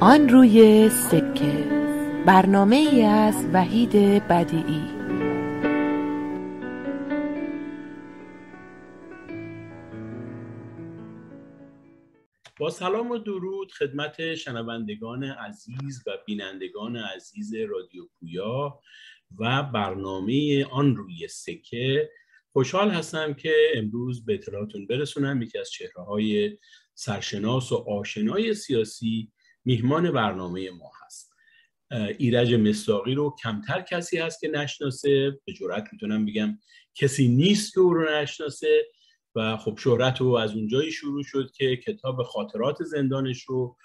آن روی سکه. برنامه ای از وحید بدیعی. با سلام و درود خدمت شنوندگان عزیز و بینندگان عزیز رادیو پویا و برنامه آن روی سکه. خوشحال هستم که امروز به اطلاعاتون برسونم. یکی از چهره های سرشناس و آشنای سیاسی میهمان برنامه ما هست. ایرج مستاقی رو کمتر کسی هست که نشناسه. به جرات می‌تونم بگم کسی نیست که او رو نشناسه. و خب شهرت رو از اونجایی شروع شد که کتاب خاطرات زندانش رو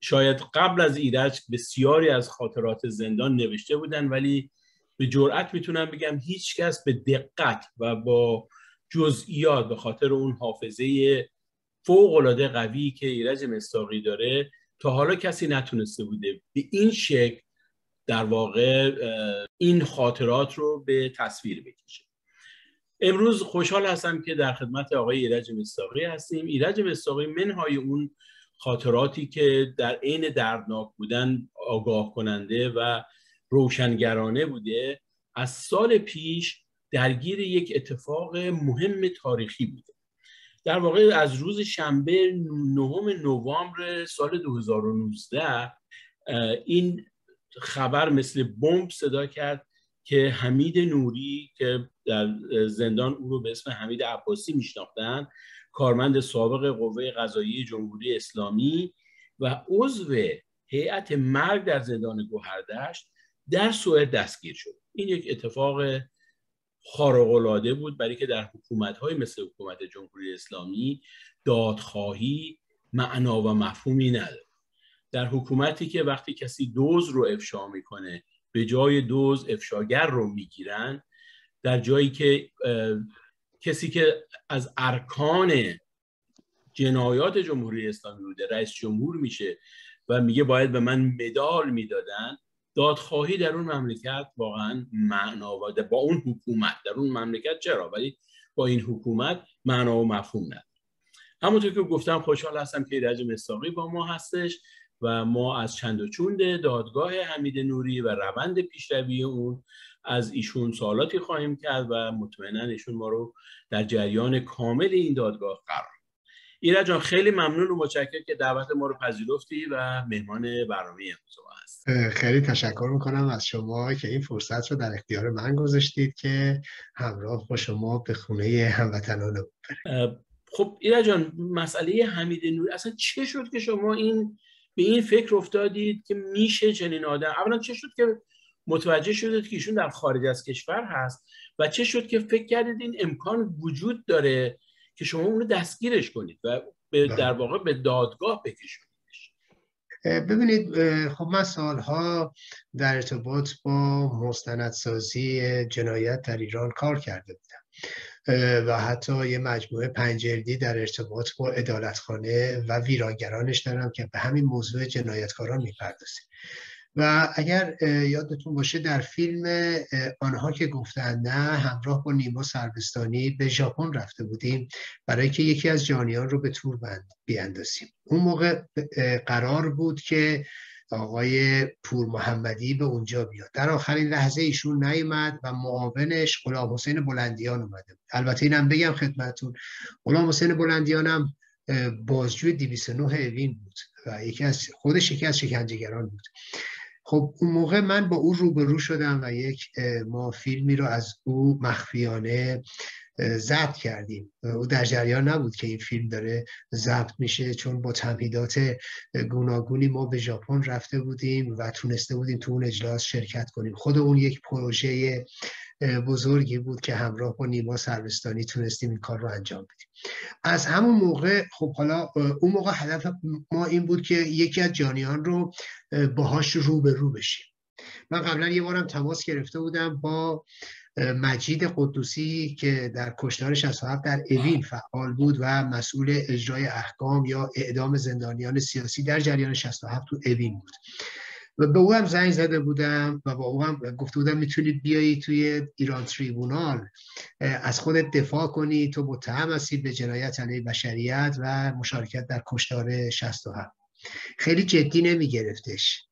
شاید قبل از ایرج بسیاری از خاطرات زندان نوشته بودن ولی به جرأت می‌تونم بگم هیچ کس به دقت و با جزئیات به خاطر اون حافظه فوق العاده قوی که ایرج مستاقی داره تا حالا کسی نتونسته بوده. به این شکل در واقع این خاطرات رو به تصویر بکشه. امروز خوشحال هستم که در خدمت آقای ایرج مستاقی هستیم. ایرج مستاقی منهای اون خاطراتی که در عین دردناک بودن آگاه کننده و روشنگرانه بوده از سال پیش درگیر یک اتفاق مهم تاریخی بوده. در واقع از روز شنبه نهم نوامبر سال 2019 این خبر مثل بمب صدا کرد که حمید نوری که در زندان او رو به اسم حمید عباسی میشناختن کارمند سابق قوه قضایی جمهوری اسلامی و عضو هیئت مرگ در زندان گوهردشت در سوئد دستگیر شد. این یک اتفاق خارق بود برای که در حکومت های مثل حکومت جمهوری اسلامی دادخواهی معنا و مفهومی نداره. در حکومتی که وقتی کسی دوز رو افشا می‌کنه به جای دوز افشاگر رو می‌گیرن در جایی که کسی که از ارکان جنایات جمهوری اسلامی بوده رئیس جمهور میشه و میگه باید به من مدال می‌دادن دادخواهی در اون مملکت واقعا معنا و با اون حکومت در اون مملکت چرا؟ ولی با این حکومت معنا و مفهوم نداره. همونطور که گفتم خوشحال هستم که ایرج مستاقی با ما هستش و ما از چند و چوند دادگاه حمید نوری و روند پیشروی اون از ایشون سوالاتی خواهیم کرد و مطمئنا ایشون ما رو در جریان کامل این دادگاه قرار ایرج جان خیلی ممنون و متشکرم که دعوت ما رو پذیرفتی و مهمان برنامه امروز خیلی تشکر می‌کنم از شما که این فرصت رو در اختیار من گذاشتید که همراه با شما به خونه هموطنان خب ایرا جان مسئله حمید نوری اصلا چه شد که شما این به این فکر افتادید که میشه چنین آدم؟ اولا چه شد که متوجه شدید که ایشون در خارج از کشور هست؟ و چه شد که فکر کردید این امکان وجود داره که شما اون رو دستگیرش کنید و به بله. در واقع به دادگاه بکشید ببینید خب من سالها در ارتباط با مستندسازی جنایت در ایران کار کرده بودم. و حتی یه مجموعه پنجلدی در ارتباط با ادالتخانه و ویرانگرانش دارم که به همین موضوع جنایتکاران می‌پردازه و اگر یادتون باشه در فیلم آنها که گفتن نه همراه با نیما سربستانی به ژاپن رفته بودیم برای که یکی از جانیان رو به تور بند بیاندازیم. اون موقع قرار بود که آقای پور محمدی به اونجا بیاد. در آخرین لحظه ایشون نیومد و معاونش غلام حسین بلندیان اومده بود. البته اینم بگم خدمتون غلام حسین بلندیان هم بازجوی 209 اوین بود و یکی از خودش یکی از شکنجهگران بود. خب اون موقع من با او روبرو شدم و یک ما فیلمی رو از او مخفیانه ضبط کردیم. او در جریان نبود که این فیلم داره ضبط میشه چون با تمهیدات گوناگونی ما به ژاپن رفته بودیم و تونسته بودیم تو اون اجلاس شرکت کنیم. خود اون یک پروژه بزرگی بود که همراه با نیما سروستانی تونستیم این کار رو انجام بدیم. از همون موقع خب حالا اون موقع هدف ما این بود که یکی از جانیان رو باهاش رو به رو بشیم. من قبلا یه بارم تماس گرفته بودم با مجید قدوسی که در کشتار 67 در اوین فعال بود و مسئول اجرای احکام یا اعدام زندانیان سیاسی در جریان 67 تو اوین بود. و به او هم زنگ زده بودم و با او هم گفته بودم می‌تونید بیایی توی ایران تریبونال از خودت دفاع کنی تو متهم هستی به جنایت علیه بشریت و مشارکت در کشتار 67 خیلی جدی نمی گرفتش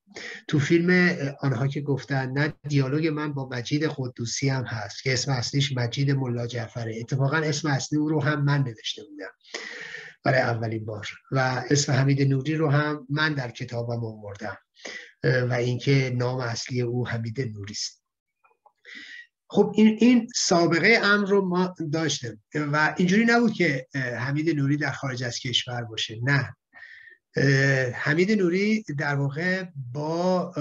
تو فیلم آنها که گفتن نه دیالوگ من با مجید قدوسی هم هست که اسم اصلیش مجید ملا جعفره. اتفاقا اسم اصلی او رو هم من نوشته بودم برای اولین بار و اسم حمید نوری رو هم من در کتابم آوردم. و اینکه نام اصلی او حمید نوری است. خب این, این سابقه امر رو ما داشتیم و اینجوری نبود که حمید نوری در خارج از کشور باشه. نه. حمید نوری در واقع با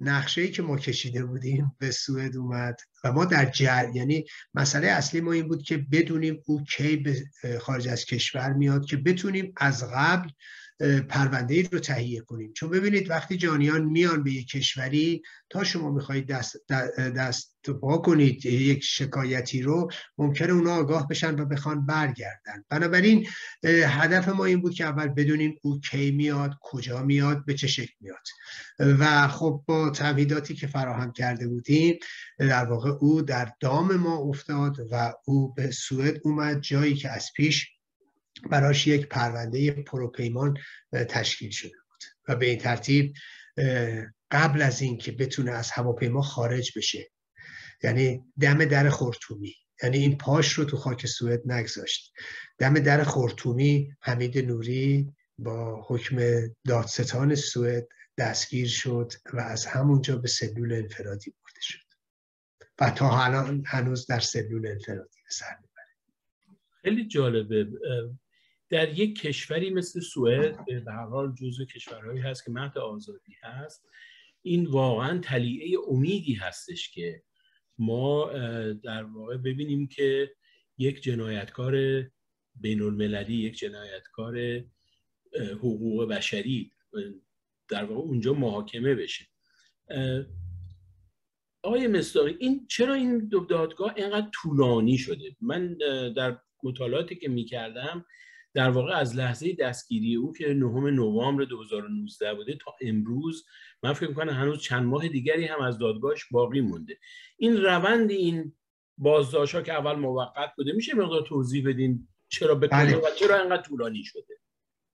نقشه که ما کشیده بودیم به سوئد اومد و ما در جر یعنی مسئله اصلی ما این بود که بدونیم او کی به خارج از کشور میاد که بتونیم از قبل پرونده ای رو تهیه کنیم. چون ببینید وقتی جانیان میان به یک کشوری تا شما می‌خواهید دست, دست پا کنید یک شکایتی رو ممکنه اونا آگاه بشن و بخوان برگردن. بنابراین هدف ما این بود که اول بدونیم او کی میاد کجا میاد به چه شکل میاد. و خب با تمهیداتی که فراهم کرده بودیم در واقع او در دام ما افتاد و او به سوئد اومد. جایی که از پیش براش یک پرونده پروپیمان تشکیل شده بود. و به این ترتیب قبل از اینکه بتونه از هواپیما خارج بشه یعنی دم در خورتومی یعنی این پاش رو تو خاک سوئد نگذاشت. دم در خورتومی حمید نوری با حکم دادستان سوئد دستگیر شد و از همونجا به سلول انفرادی برده شد. و تا الان هنوز در سلول انفرادی به سر خیلی جالبه در یک کشوری مثل سوئد به هر حال جزو کشورهایی هست که مهد آزادی هست. این واقعا تلیعه امیدی هستش که ما در واقع ببینیم که یک جنایتکار بین المللی یک جنایتکار حقوق بشری در واقع اونجا محاکمه بشه. آقای مستاقی این چرا این دادگاه اینقدر طولانی شده؟ من در مطالعاتی که می‌کردم در واقع از لحظه دستگیری او که نهم نوامبر 2019 بوده تا امروز من فکر می‌کنم هنوز چند ماه دیگری هم از دادگاهش باقی مونده. این روند این بازداشت ها که اول موقت بوده میشه مقدار توضیح بدین چرا بکنه بله. و چرا انقدر طولانی شده؟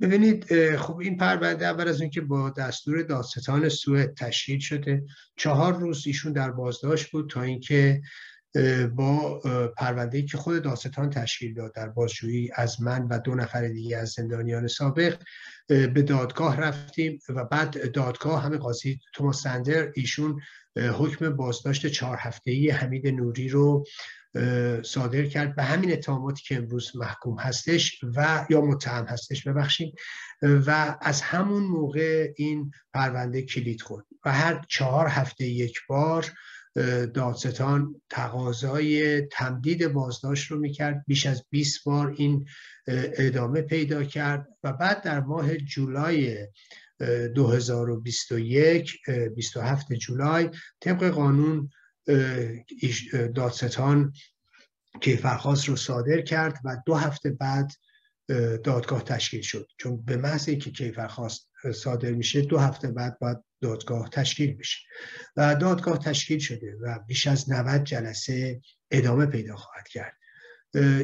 ببینید خب این پرونده اول از اینکه با دستور دادستان سوئد تشکیل شده. چهار روز ایشون در بازداشت بود تا اینکه با پرونده که خود داستان تشکیل داد در بازجویی از من و دو نفر دیگه از زندانیان سابق به دادگاه رفتیم و بعد دادگاه همه قاضی توماس سندر ایشون حکم بازداشت چهار هفته ای حمید نوری رو صادر کرد. به همین اتهاماتی که امروز محکوم هستش و یا متهم هستش ببخشید و از همون موقع این پرونده کلید خورد. و هر چهار هفته یک بار دادستان تقاضای تمدید بازداشت رو می‌کرد. بیش از 20 بار این ادامه پیدا کرد و بعد در ماه جولای 2021 27 جولای طبق قانون دادستان کیفرخواست رو صادر کرد و دو هفته بعد دادگاه تشکیل شد. چون به محض اینکه کیفرخواست صادر میشه دو هفته بعد باید دادگاه تشکیل بشه. و دادگاه تشکیل شده و بیش از 90 جلسه ادامه پیدا خواهد کرد.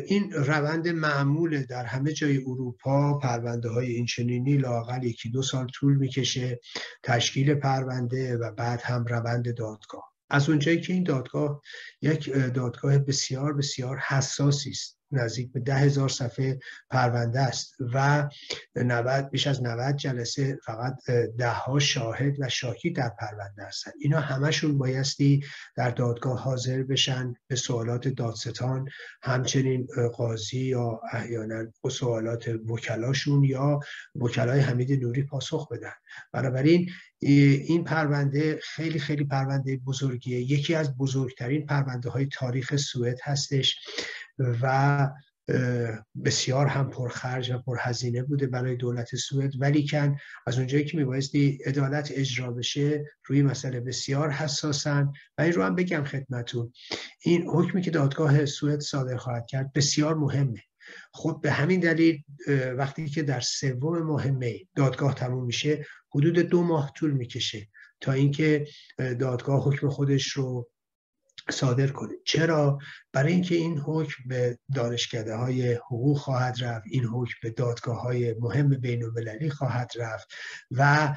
این روند معمول در همه جای اروپا پرونده های اینچنینی لاقل یکی دو سال طول می‌کشه تشکیل پرونده و بعد هم روند دادگاه. از اونجایی که این دادگاه یک دادگاه بسیار بسیار حساسی است. نزدیک به ده هزار صفحه پرونده است و 90 بیش از 90 جلسه فقط ده ها شاهد و شاکی در پرونده هستند. اینا همشون بایستی در دادگاه حاضر بشن به سوالات دادستان همچنین قاضی یا احیانا سوالات وکلاشون یا وکلای حمید نوری پاسخ بدن. بنابراین این پرونده خیلی خیلی پرونده بزرگیه. یکی از بزرگترین پرونده های تاریخ سوئد هستش. و بسیار هم پرخرج و پرهزینه بوده برای دولت سوئد. ولی کن از اونجایی که میبایستی عدالت اجرا بشه روی مسئله بسیار حساسن. و این رو هم بگم خدمتون این حکمی که دادگاه سوئد صادر خواهد کرد بسیار مهمه. خب به همین دلیل وقتی که در سوم ماه می دادگاه تموم میشه حدود دو ماه طول می‌کشه تا اینکه دادگاه حکم خودش رو صادر کنه. چرا؟ برای اینکه این حکم به دانشکده های حقوق خواهد رفت این حکم به دادگاه های مهم بین المللی خواهد رفت و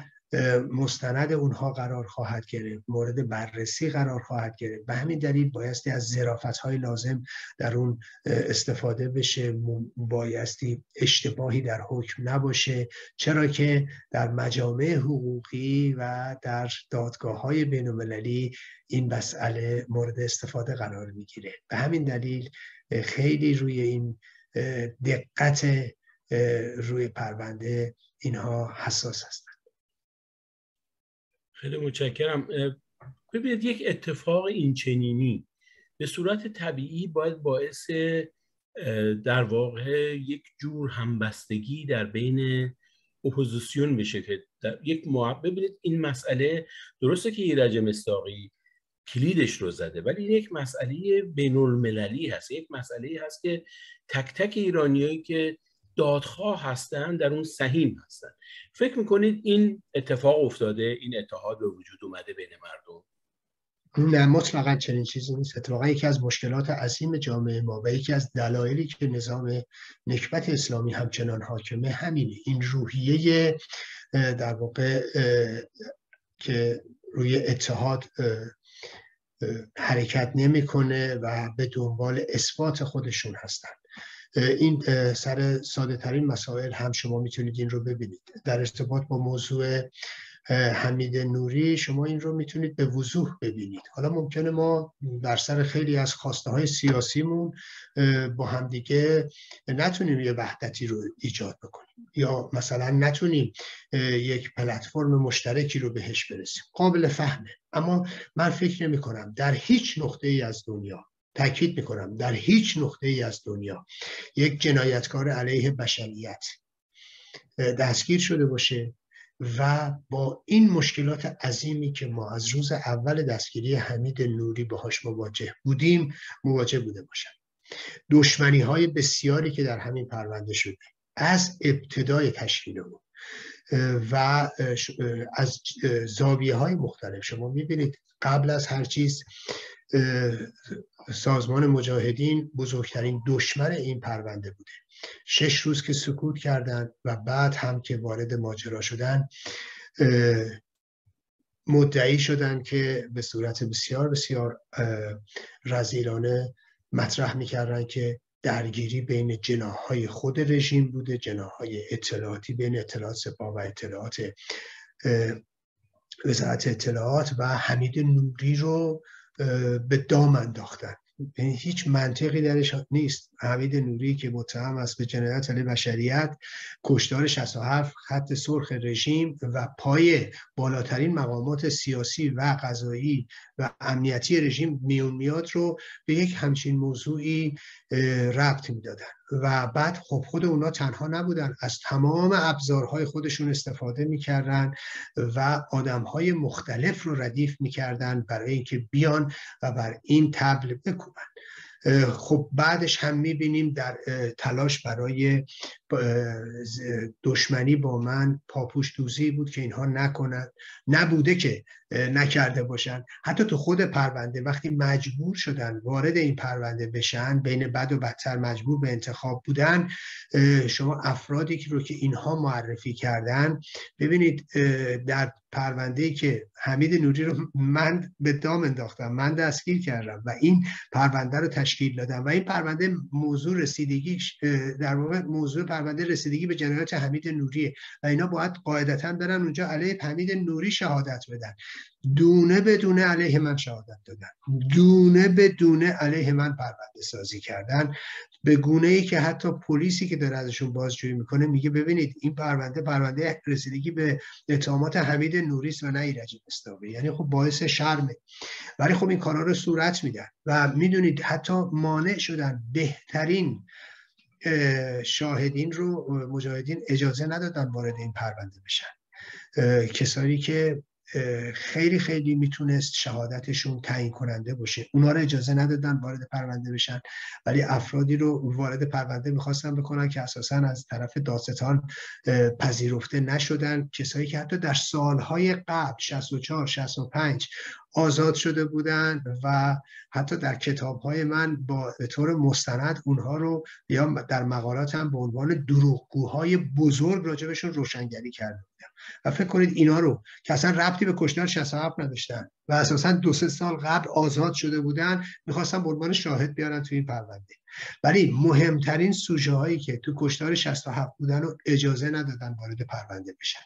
مستند اونها قرار خواهد گرفت مورد بررسی قرار خواهد گرفت. به همین دلیل بایستی از زرافت های لازم در اون استفاده بشه. بایستی اشتباهی در حکم نباشه. چرا که در مجامع حقوقی و در دادگاه های بین المللی این مسئله مورد استفاده قرار می‌گیره. به همین دلیل خیلی روی این دقت روی پرونده اینها حساس هستند خیلی متشکرم. ببینید یک اتفاق اینچنینی به صورت طبیعی باید باعث در واقع یک جور همبستگی در بین اپوزیسیون بشه که یک ببینید این مسئله درسته که ایرج مصداقی کلیدش رو زده ولی یک مسئله بین المللی هست. یک مسئله هست که تک تک ایرانیایی که دادخواه هستن در اون سهیم هستن. فکر می‌کنید این اتفاق افتاده؟ این اتحاد به وجود اومده بین مردم؟ نه مطلقا چنین چیزی نیست. اتفاقا یکی از مشکلات عظیم جامعه ما و یکی از دلایلی که نظام نکبت اسلامی همچنان حاکمه همینه. این روحیه در واقع که روی اتحاد حرکت نمی‌کنه و به دنبال اثبات خودشون هستن. این سر ساده ترین مسائل هم شما می‌تونید این رو ببینید. در ارتباط با موضوع حمید نوری شما این رو می‌تونید به وضوح ببینید. حالا ممکنه ما در سر خیلی از خواسته های سیاسیمون با همدیگه نتونیم یه وحدتی رو ایجاد بکنیم. یا مثلا نتونیم یک پلتفرم مشترکی رو بهش برسیم. قابل فهمه. اما من فکر نمی کنم در هیچ نقطه ای از دنیا تاکید می‌کنم. در هیچ نقطه ای از دنیا یک جنایتکار علیه بشریت دستگیر شده باشه و با این مشکلات عظیمی که ما از روز اول دستگیری حمید نوری باهاش مواجه بودیم مواجه بوده باشن دشمنی های بسیاری که در همین پرونده شده از ابتدای تشکیل و از زاویه های مختلف. شما می‌بینید قبل از هر چیز سازمان مجاهدین بزرگترین دشمن این پرونده بوده. شش روز که سکوت کردند و بعد هم که وارد ماجرا شدن مدعی شدن که به صورت بسیار بسیار رزیلانه مطرح می‌کردن که درگیری بین جناهای خود رژیم بوده جناهای اطلاعاتی بین اطلاعات سپاه و اطلاعات وزارت اطلاعات و حمید نوری رو به دام انداختن. یعنی هیچ منطقی درش نیست. حمید نوری که متهم است به جنایت علیه بشریت کشتار 67 خط سرخ رژیم و پای بالاترین مقامات سیاسی و قضایی و امنیتی رژیم میون میاد رو به یک همچین موضوعی ربط می‌دادن. و بعد خب خود اونا تنها نبودن از تمام ابزارهای خودشون استفاده می‌کردن و آدمهای مختلف رو ردیف می‌کردن برای اینکه بیان و بر این تبل بکوبن. خب بعدش هم می‌بینیم در تلاش برای دشمنی با من پاپوش دوزی بود که اینها نکنند نبوده که نکرده باشن. حتی تو خود پرونده وقتی مجبور شدن وارد این پرونده بشن بین بد و بدتر مجبور به انتخاب بودن شما افرادی رو که اینها معرفی کردن ببینید در پرونده که حمید نوری رو من به دام انداختم من دستگیر کردم و این پرونده رو تشکیل دادم و این پرونده موضوع رسیدگی در واقع موضوع پرونده رسیدگی به جنایات حمید نوریه و اینا باید قاعدتا برن اونجا علیه حمید نوری شهادت بدن. دونه به دونه علیه من شهادت دادن. دونه به دونه علیه من پرونده سازی کردن. به گونه ای که حتی پلیسی که داره ازشون بازجویی می‌کنه میگه ببینید این پرونده پرونده رسیدگی به اتهامات حمید نوریس و نه ایرج مستاقی یعنی خب باعث شرمه. ولی خب این کارا رو صورت میدن. و می‌دونید حتی مانع شدن بهترین شاهدین رو مجاهدین اجازه ندادن وارد این پرونده بشن. کسانی که خیلی خیلی می‌تونست شهادتشون تعیین کننده باشه. اونا رو اجازه ندادن وارد پرونده بشن ولی افرادی رو وارد پرونده می‌خواستن بکنن که اساسا از طرف داستان پذیرفته نشدن. کسایی که حتی در سالهای قبل 64 65 آزاد شده بودن و حتی در کتاب های من با به طور مستند اونها رو یا در مقالات هم به عنوان دروغگوهای بزرگ راجبشون روشنگری کرده بودم و فکر کنید اینا رو که اصلا ربطی به کشتار 67 نداشتن و اساسا دو سه سال قبل آزاد شده بودن می‌خواستن به عنوان شاهد بیارن تو این پرونده. ولی مهمترین سوژه هایی که تو کشتار 67 بودن رو اجازه ندادن وارد پرونده بشن.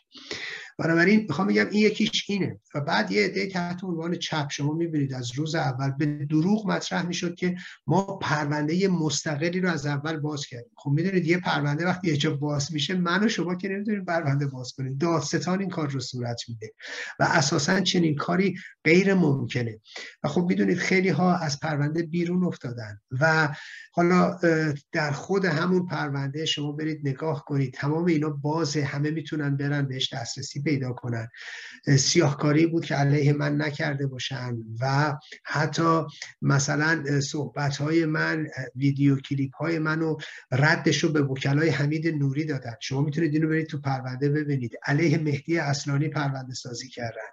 بنابراین می‌خوام بگم این یکیش اینه. و بعد یه عده تحت عنوان چپ شما می‌بینید. از روز اول به دروغ مطرح می‌شد که ما پرونده مستقلی رو از اول باز کردیم. خب می‌دونید یه پرونده وقتی یه باز میشه من و شما که نمی‌تونیم پرونده باز کنیم. دادستان این کار رو صورت میده. و اساسا چنین کاری غیر ممکنه. و خب می‌دونید خیلی ها از پرونده بیرون افتادن. و حالا در خود همون پرونده شما برید نگاه کنید. تمام اینا بازه همه می‌تونن برن بهش دسترسی پیدا کنن. سیاهکاری بود که علیه من نکرده باشن و حتی مثلا صحبت های من ویدیو کلیپ های منو ردش رو به وکلای حمید نوری دادن. شما می‌تونید اینو برید تو پرونده ببینید. علیه مهدی اصلانی پرونده سازی کردن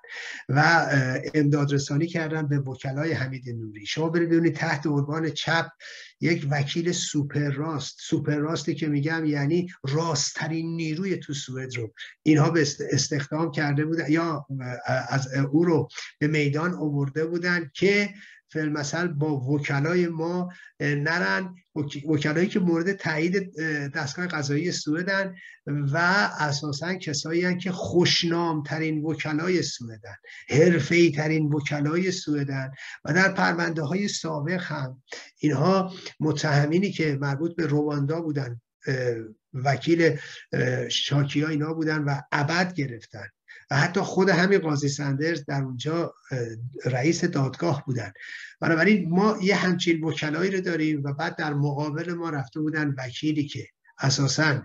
و امداد رسانی کردن به وکلای حمید نوری. شما برید ببینید تحت عنوان چپ یک وکیل سوپر راست سوپر راستی که میگم یعنی راستترین نیروی تو سوئد رو. اینها به استخدام کرده بودن یا از او رو به میدان آورده بودن که فیلمسل با وکلای ما نرن. وکلایی که مورد تایید دستگاه قضایی سوئدن و اساسا کسایی هن که خوشنام ترین وکلای سوئدن حرفی ترین وکلای سوئدن و در پرونده های سابق هم. اینها متهمینی که مربوط به رواندا بودن وکیل شاکی ها اینا بودن و ابد گرفتن. و حتی خود همین قاضی سندرز در اونجا رئیس دادگاه بودن. بنابراین ما یه همچین وکلایی رو داریم و بعد در مقابل ما رفته بودن وکیلی که اساسا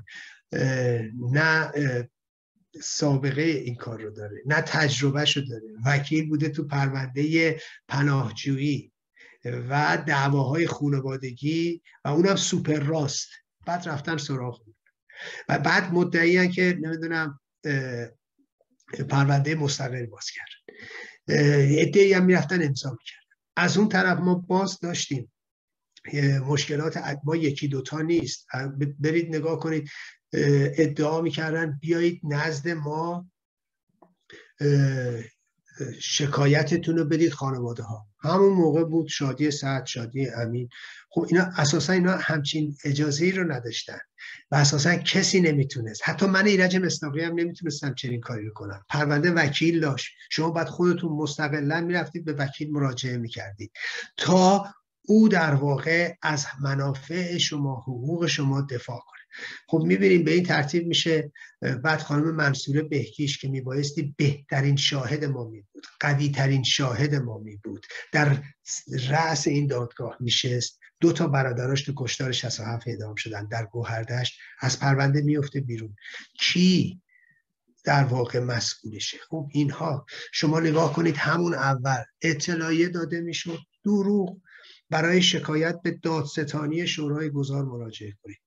نه سابقه این کار رو داره نه تجربه رو داره. وکیل بوده تو پرونده پناهجویی و دعواهای خانوادگی و اونم سوپر راست. بعد رفتن سراغ. و بعد مدعی که نمی‌دونم پرونده مستقل باز کرد. ادهی هم می‌رفتن امضا می‌کردن. از اون طرف ما باز داشتیم. مشکلات ما یکی دوتا نیست. برید نگاه کنید. ادعا می‌کردن بیایید نزد ما. شکایتتون رو بدید خانواده ها همون موقع بود شادی سعد شادی امین. خب اینا اساسا اینا همچین اجازه ای رو نداشتن و اساسا کسی نمی‌تونست. حتی من ایرج مصداقی هم نمی‌تونستم چنین کاری رو کنم. پرونده وکیل داشت. شما بعد خودتون مستقلا می‌رفتید به وکیل مراجعه می‌کردید. تا او در واقع از منافع شما حقوق شما دفاع کنه. خب می‌بینیم به این ترتیب میشه بعد خانم منصوره بهکیش که میبایستی بهترین شاهد ما می بود قوی ترین شاهد ما می بود در رأس این دادگاه میشست. دو تا برادراش تو کشتار 67 اعدام شدن. در گوهردشت از پرونده میفته بیرون. کی در واقع مسئولشه خب اینها. شما نگاه کنید همون اول. اطلاعیه داده می‌شد. دروغ. برای شکایت به دادستانی شورای گذار مراجعه کنید.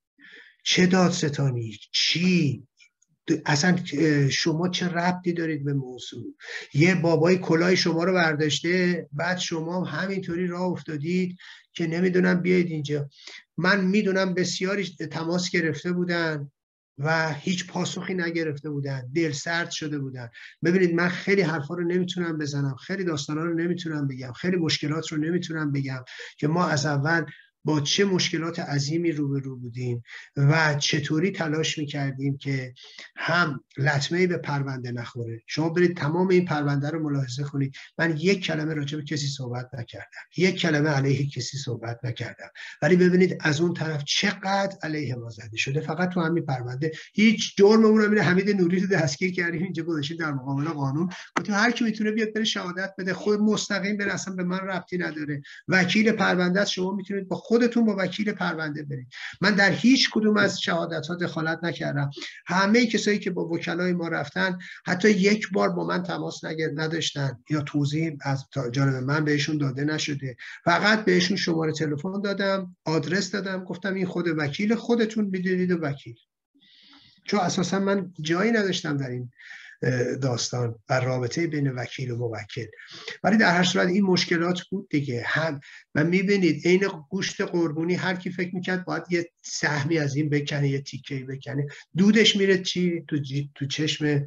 چه دادستانی چی؟ اصلا شما چه ربطی دارید به موضوع؟ یه بابای کلای شما رو برداشته بعد شما همینطوری راه افتادید که نمی‌دونم بیاید اینجا. من می‌دونم بسیاری تماس گرفته بودن و هیچ پاسخی نگرفته بودن دل سرد شده بودن. ببینید من خیلی حرفا رو نمی‌تونم بزنم خیلی داستانا رو نمی‌تونم بگم خیلی مشکلات رو نمی‌تونم بگم که ما از اول با چه مشکلات عظیمی روبرو بودیم و چطوری تلاش می‌کردیم که هم لطمه به پرونده نخوره. شما برید تمام این پرونده رو ملاحظه کنید. من یک کلمه راجع به کسی صحبت نکردم. یک کلمه علیه کسی صحبت نکردم. ولی ببینید از اون طرف چقدر علیه ما زده شده. فقط تو همین پرونده هیچ جرممون رو حمید نوری رو دستگیر کردیم. اینجا گذاشتیم در مقابل قانون. گفتیم هر کی می‌تونه بیاد بره شهادت بده. خود مستقیم بره. اصلا به من ربطی نداره. وکیل پرونده شما می‌تونید با خود خودتون با وکیل پرونده برید. من در هیچ کدوم از شهادت ها دخالت نکردم. همه کسایی که با وکلای ما رفتن حتی یک بار با من تماس نداشتن. یا توضیح از جانب من بهشون داده نشده. فقط بهشون شماره تلفن دادم آدرس دادم گفتم این خود وکیل خودتون می‌دونید وکیل. چون اساسا من جایی نداشتم در این داستان و رابطه بین وکیل و موکل. ولی در هر صورت این مشکلات بود دیگه. هم و می‌بینید عین گوشت قربونی هر کی فکر می‌کرد باید یه سهمی از این بکنه یه تیکه بکنه. دودش میره چی؟ تو, تو چشم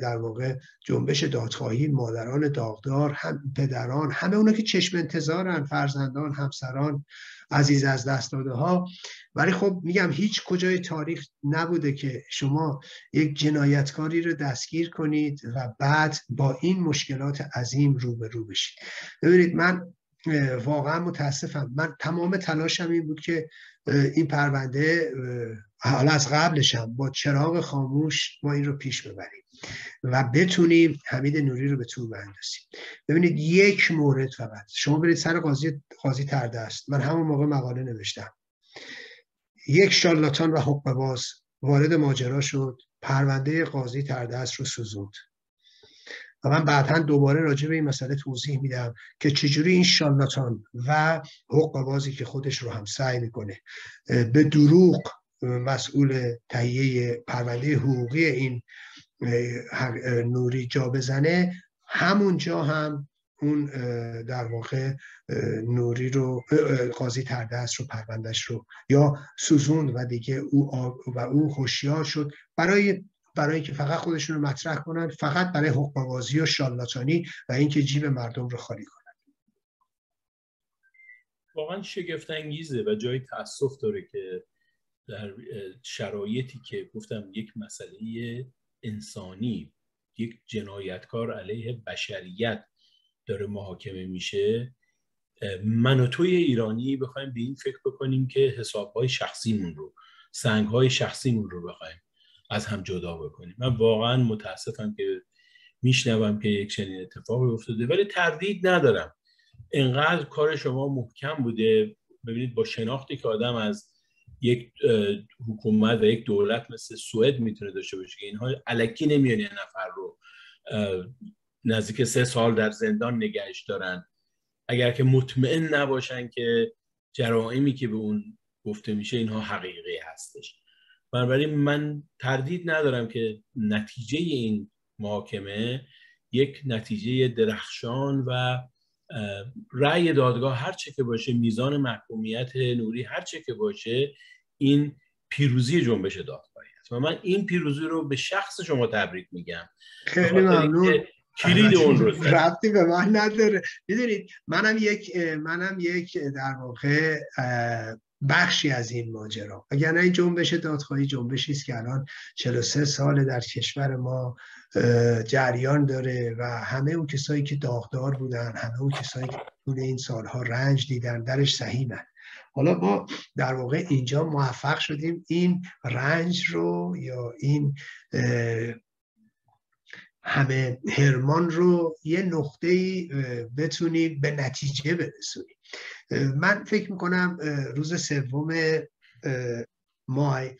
در واقع جنبش دادخواهی مادران داغدار هم پدران همه اونا که چشم انتظارن فرزندان همسران. عزیز از دست داده ها ولی خب میگم هیچ کجای تاریخ نبوده که شما یک جنایتکاری رو دستگیر کنید و بعد با این مشکلات عظیم روبرو بشید. ببینید من واقعا متاسفم. من تمام تلاشم این بود که این پرونده حالا از قبلشم با چراغ خاموش ما این رو پیش ببریم. و بتونیم حمید نوری رو به طور بندازیم. ببینید یک مورد فقط. شما برید سر قاضی قاضی تردست. من همون موقع مقاله نوشتم. یک شالاتان و حقوق باز وارد ماجرا شد. پرونده قاضی تردست رو سوزوند. و من بعدا دوباره راجع به این مسئله توضیح میدم که چجوری این شالاتان و حقوق بازی که خودش رو هم سعی می‌کنه به دروغ مسئول تهیه پرونده حقوقی این نوری جا بزنه همونجا هم اون در واقع نوری رو قاضی تردست رو پروندش رو یا سوزوند و دیگه او و او هوشیار شد. برای برای که فقط خودشون رو مطرح کنن فقط برای حقوقبازی و شالاتانی و اینکه جیب مردم رو خالی کنن. واقعا شگفت انگیزه و جای تاسف داره که در شرایطی که گفتم یک مسئله انسانی یک جنایتکار علیه بشریت داره محاکمه میشه من و توی ایرانی بخوایم به این فکر بکنیم که حسابهای شخصیمون رو سنگهای شخصیمون رو بخوایم از هم جدا بکنیم. من واقعا متاسفم که میشنوم که یک چنین اتفاقی افتاده ولی تردید ندارم. انقدر کار شما محکم بوده. ببینید با شناختی که آدم از یک حکومت و یک دولت مثل سوئد می‌تونه داشته باشه که اینها علکی نمیان یه نفر رو نزدیک سه سال در زندان نگهش دارن. اگر که مطمئن نباشن که جرائمی که به اون گفته میشه اینها حقیقی هستش. بنابراین من تردید ندارم که نتیجه این محاکمه یک نتیجه درخشان و رأی دادگاه هر چه که باشه میزان محکومیت نوری هر چه که باشه این پیروزی جنبش دادگاهی است. و من این پیروزی رو به شخص شما تبریک میگم. خیلی ممنون. کلید اون رو ربطی به من نداره. می‌دونید منم یک منم یک در واقع بخشی از این ماجرا. اگر این جنبش دادخواهی جنبشی است که الان 43 سال در کشور ما جریان داره و همه اون کسایی که داغدار بودن همه اون کسایی که طول این سالها رنج دیدن درش سهیمن حالا ما در واقع اینجا موفق شدیم این رنج رو یا این همه هرمان رو یه نقطه بتونیم به نتیجه برسونیم. من فکر می‌کنم روز سوم مای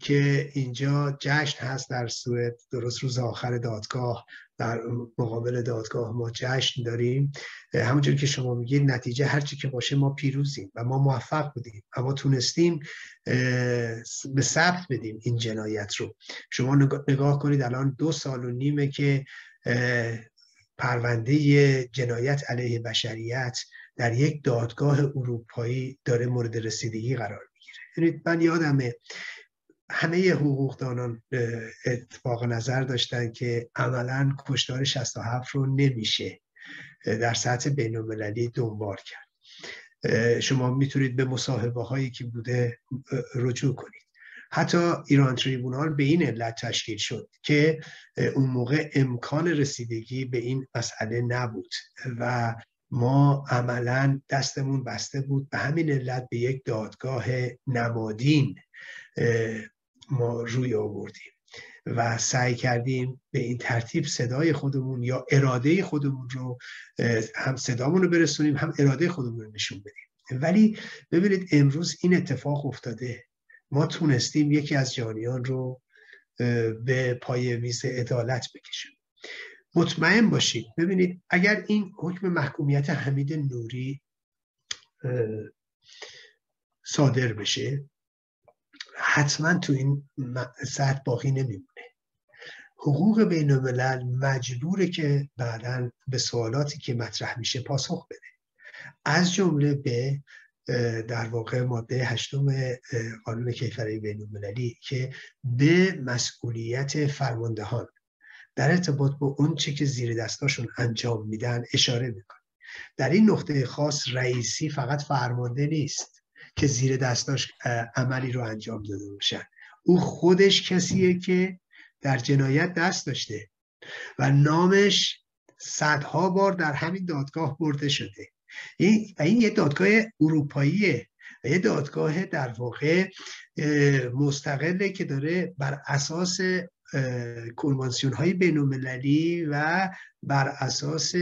که اینجا جشن هست در سوئد درست روز آخر دادگاه. در مقابل دادگاه ما جشن داریم. همونجور که شما میگید نتیجه هرچی که باشه ما پیروزیم و ما موفق بودیم و ما تونستیم به ثبت بدیم این جنایت رو. شما نگاه کنید الان دو سال و نیمه که پرونده جنایت علیه بشریت در یک دادگاه اروپایی داره مورد رسیدگی قرار می‌گیره. یعنی من یادمه همه حقوقدانان اتفاق نظر داشتن که عملا کشتار 67 رو نمیشه در سطح بین المللی دنبال کرد. شما می‌تونید به مصاحبه هایی که بوده رجوع کنید. حتی ایران تریبونال به این علت تشکیل شد که اون موقع امکان رسیدگی به این مسئله نبود و ما عملا دستمون بسته بود به همین علت به یک دادگاه نمادین ما روی آوردیم و سعی کردیم به این ترتیب صدای خودمون یا اراده خودمون رو هم صدامون رو برسونیم هم اراده خودمون رو نشون بدیم. ولی ببینید امروز این اتفاق افتاده. ما تونستیم یکی از جانیان رو به پای میز عدالت بکشیم. مطمئن باشید ببینید اگر این حکم محکومیت حمید نوری صادر بشه حتما تو این سطح باقی نمیمونه. حقوق بین الملل مجبوره که بعدا به سوالاتی که مطرح میشه پاسخ بده. از جمله به در واقع ماده هشتم قانون کیفری بین المللی که به مسئولیت فرماندهان در ارتباط با اون چی که زیر دستاشون انجام میدن اشاره می‌کنه. در این نقطه خاص رئیسی فقط فرمانده نیست. که زیر دستاش عملی رو انجام داده باشن. او خودش کسیه که در جنایت دست داشته و نامش صدها بار در همین دادگاه برده شده. این, این یه دادگاه اروپاییه و یه دادگاه در واقع مستقله که داره بر اساس کنوانسیون های بین و بر اساس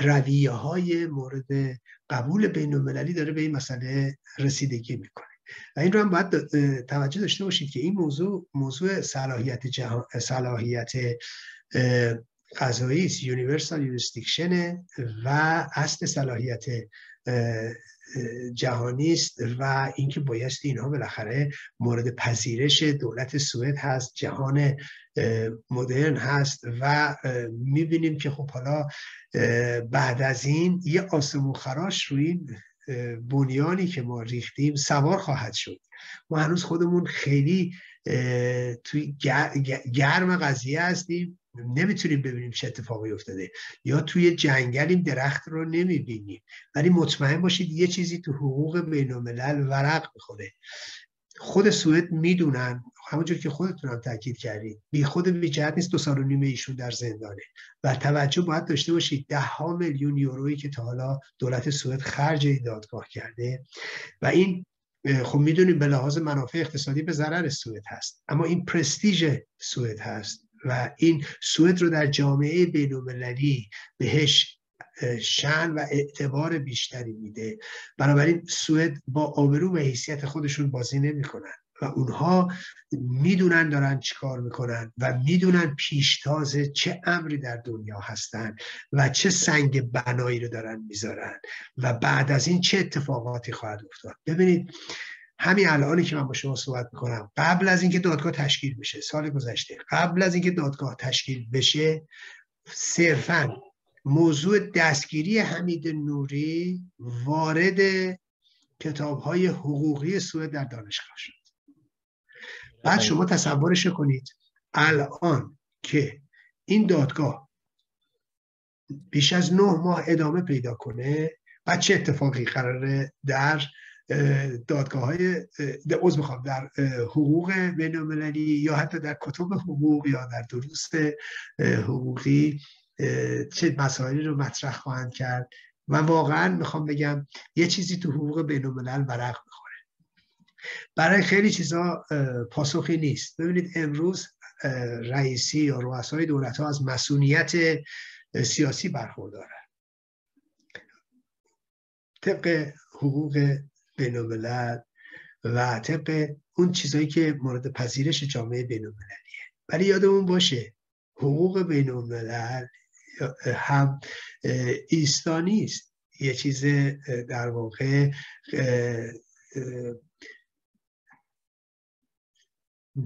رویه های مورد قبول بین المللی داره به این مسئله رسیدگی می‌کنه. و این رو هم باید توجه داشته باشید که این موضوع موضوع صلاحیت صلاحیت قضایی است universal jurisdiction و اصل صلاحیت جهانی است و اینکه بایستی اینها بالاخره مورد پذیرش دولت سوئد هست جهان مدرن هست و می‌بینیم که خب حالا بعد از این یه آسمون خراش روی این بنیانی که ما ریختیم سوار خواهد شد. ما هنوز خودمون خیلی توی گرم قضیه هستیم نمی‌تونیم ببینیم چه اتفاقی افتاده. یا توی جنگلیم درخت رو نمی‌بینیم. ولی مطمئن باشید یه چیزی تو حقوق بین الملل ورق می‌خوره. خود سوئد می‌دونن همونجور که خودتون هم تاکید کردید بی خود بی جهت نیست دو سال و نیمه ایشون در زندانه. و توجه باید داشته باشید ده ها میلیون یورویی که تا حالا دولت سوئد خرج این دادگاه کرده. و این خب می‌دونیم به لحاظ منافع اقتصادی به ضرر سوئد هست. اما این پرستیژ سوئد هست. و این سوئد رو در جامعه بینالمللی بهش شن و اعتبار بیشتری میده. بنابراین سوئد با آبرو و حیثیت خودشون بازی نمی‌کنن و اونها می‌دونن دارن چیکار می‌کنن و می‌دونن پیشتاز چه امری در دنیا هستن و چه سنگ بنایی رو دارن می‌ذارن و بعد از این چه اتفاقاتی خواهد افتاد. ببینید همین الانی که من با شما صحبت می‌کنم قبل از اینکه دادگاه تشکیل بشه سال گذشته قبل از اینکه دادگاه تشکیل بشه صرفا موضوع دستگیری حمید نوری وارد کتاب های حقوقی سوئد در دانشگاه شد. بعد شما تصورش کنید. الان که این دادگاه بیش از نه ماه ادامه پیدا کنه بعد چه اتفاقی قراره در دادگاه های می‌خوام در حقوق بین یا حتی در کتب حقوق یا در دروس حقوقی چه مسائلی رو مطرح خواهند کرد. و واقعا می‌خوام بگم یه چیزی تو حقوق بین الملل ورق می‌خوره. برای خیلی چیزا پاسخی نیست. ببینید امروز رئیسی یا رؤسای دولت ها از مسئولیت سیاسی برخوردارن. طبق حقوق بین و طبق اون چیزهایی که مورد پذیرش جامعه بین ولی یادمون باشه حقوق بین هم ایستانی است یه چیز در واقع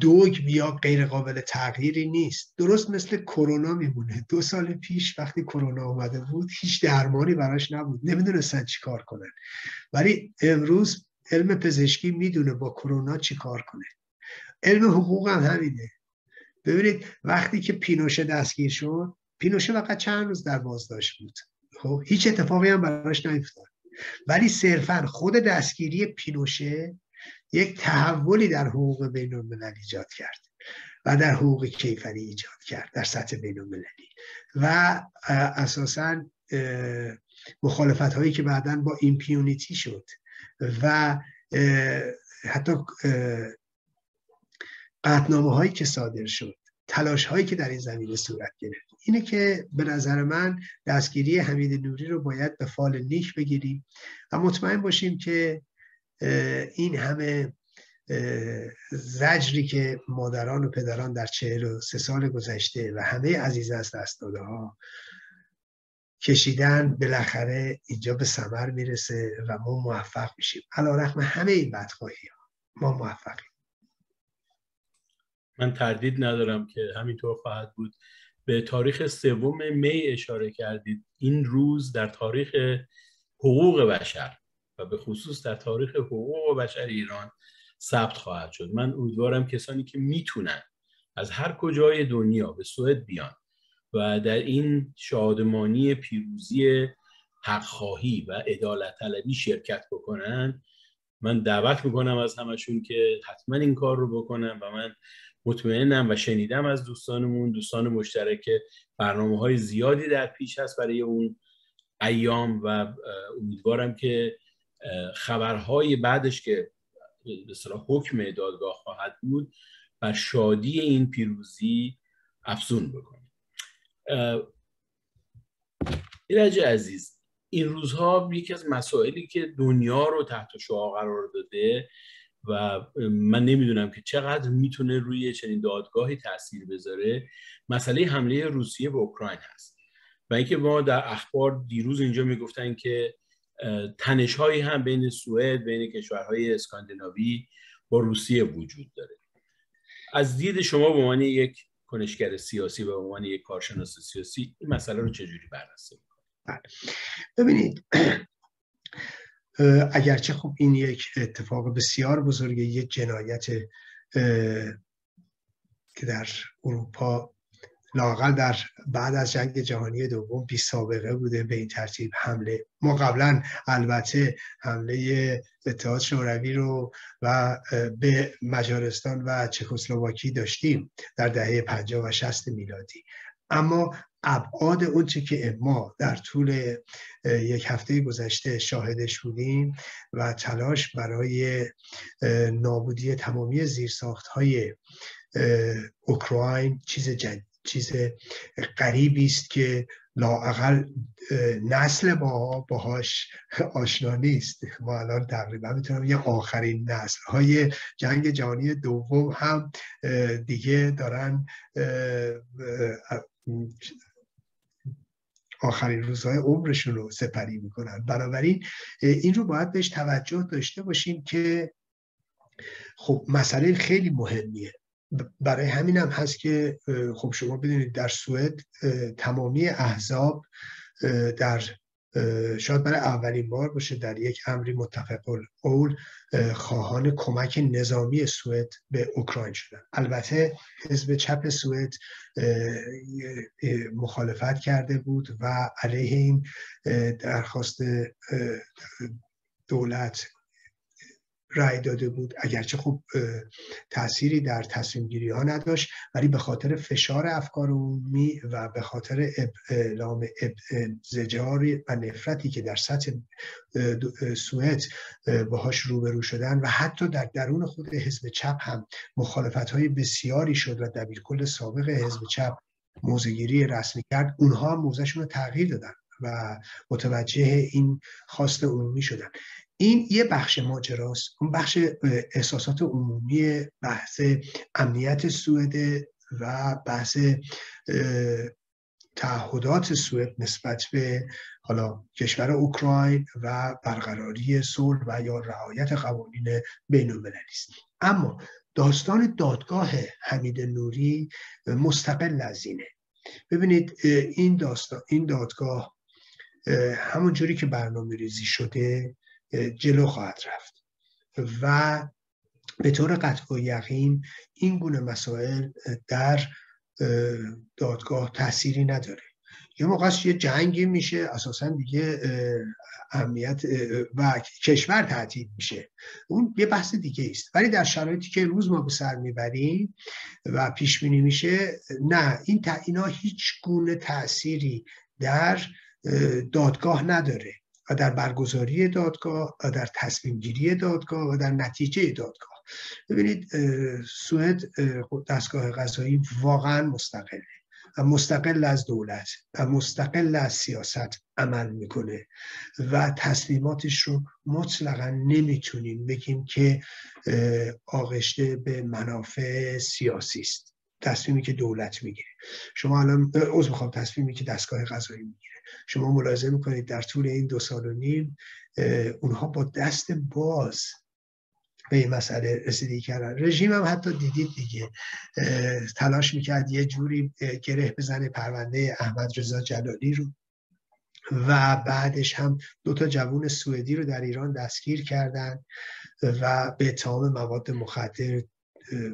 دوگ یا غیر قابل تغییری نیست. درست مثل کرونا میمونه. دو سال پیش وقتی کرونا آمده بود هیچ درمانی براش نبود. نمی‌دونستن چی کار کنن. ولی امروز علم پزشکی می‌دونه با کرونا چی کار کنه. علم حقوق هم همینه. ببینید وقتی که پینوشه دستگیر شد پینوشه فقط چند روز در بازداشت بود. خب هیچ اتفاقی هم براش نیفتاد. ولی صرفا خود دستگیری پینوشه یک تحولی در حقوق بین الملل ایجاد کرد و در حقوق کیفری ایجاد کرد در سطح بین المللی و اساسا مخالفت هایی که بعدا با ایمپیونیتی شد و حتی قطنامه هایی که صادر شد تلاش هایی که در این زمینه صورت گرفت. اینه که به نظر من دستگیری حمید نوری رو باید به فال نیک بگیریم و مطمئن باشیم که این همه زجری که مادران و پدران در چهل و سه سال گذشته و همه عزیز از دست داده ها کشیدن بالاخره اینجا به ثمر می‌رسه و ما موفق میشیم. علا رقم همه این بدخواهی ها ما موفقیم. من تردید ندارم که همینطور خواهد بود. به تاریخ سوم می اشاره کردید. این روز در تاریخ حقوق بشر و به خصوص در تاریخ حقوق بشر ایران ثبت خواهد شد. من امیدوارم کسانی که می‌تونن از هر کجای دنیا به سوئد بیان و در این شادمانی پیروزی حقخواهی و عدالت طلبی شرکت بکنن. من دعوت می‌کنم از همشون که حتما این کار رو بکنن و من مطمئنم و شنیدم از دوستانمون دوستان مشترک برنامه های زیادی در پیش هست برای اون ایام و امیدوارم که خبرهای بعدش که به صلاح حکم دادگاه خواهد بود بر شادی این پیروزی افزون بکنه. ایرج عزیز این روزها یکی از مسائلی که دنیا رو تحت شعا قرار داده و من نمی‌دونم که چقدر می‌تونه روی چنین دادگاهی تاثیر بذاره. مسئله حمله روسیه به اوکراین هست و اینکه ما در اخبار دیروز اینجا می‌گفتن که تنش هایی هم بین سوئد بین کشورهای اسکاندیناوی با روسیه وجود داره. از دید شما به عنوان یک کنشگر سیاسی و به عنوان یک کارشناس سیاسی این مسئله رو چجوری بررسی بله. ببینید اگرچه خب این یک اتفاق بسیار بزرگه یک جنایت که در اروپا لاقل در بعد از جنگ جهانی دوم بی سابقه بوده به این ترتیب حمله. ما قبلا البته حمله اتحاد شوروی رو و به مجارستان و چکسلواکی داشتیم در دهه 50 و 60 میلادی. اما ابعاد اونچه که ما در طول یک هفته گذشته شاهدش بودیم و تلاش برای نابودی تمامی زیرساخت های اوکراین چیز جدید چیز غریبی است که لاقل نسل ما باهاش آشنا نیست. ما الان تقریبا می‌تونم یه آخرین نسل های جنگ جهانی دوم هم دیگه دارن آخرین روزهای عمرشون رو سپری می‌کنن. بنابراین این رو باید بهش توجه داشته باشیم که خب مسئله خیلی مهمیه. برای همین هم هست که خب شما بدونید در سوئد تمامی احزاب در شاید برای اولین بار باشه در یک امری متفق اول خواهان کمک نظامی سوئد به اوکراین شدن. البته حزب چپ سوئد مخالفت کرده بود و علیه این درخواست دولت رأی داده بود. اگرچه خب تأثیری در تصمیم گیری ها نداشت ولی به خاطر فشار افکار عمومی و به خاطر اعلام زجاری و نفرتی که در سطح سوئد باهاش روبرو شدن و حتی در درون خود حزب چپ هم مخالفت های بسیاری شد و دبیرکل سابق حزب چپ موزگیری رسمی کرد اونها موزهشون رو تغییر دادن و متوجه این خواست عمومی شدن. این یه بخش ماجراست. اون بخش احساسات عمومی بحث امنیت سوئد و بحث تعهدات سوئد نسبت به حالا کشور اوکراین و برقراری صلح و یا رعایت قوانین بین است اما داستان دادگاه حمید نوری مستقل از اینه. ببینید این داستان این دادگاه همون جوری که برنامه ریزی شده جلو خواهد رفت. و به طور قطع و یقین این گونه مسائل در دادگاه تأثیری نداره. یه موقع یه جنگی میشه اساسا دیگه اهمیت و کشور تعطیل میشه. اون یه بحث دیگه است. ولی در شرایطی که امروز ما به سر می‌بریم و پیش بینی میشه نه این اینا هیچ گونه تأثیری در دادگاه نداره. و در برگزاری دادگاه و در تصمیم گیری دادگاه و در نتیجه دادگاه. ببینید سوئد دستگاه قضایی واقعا مستقله و مستقل از دولت و مستقل از سیاست عمل می‌کنه و تصمیماتش رو مطلقا نمی‌تونیم بگیم که آغشته به منافع سیاسی است. تصمیمی که دولت می‌گیره. شما الان عضو می‌خوام تصمیمی که دستگاه قضایی می‌گیره. شما ملاحظه می‌کنید در طول این دو سال و نیم اونها با دست باز به این مسئله رسیدگی کردن. رژیم هم حتی دیدید دیگه. تلاش می‌کرد یه جوری گره بزنه پرونده احمد رضا جلالی رو. و بعدش هم دو تا جوون سوئدی رو در ایران دستگیر کردن و به اتهام مواد مخدر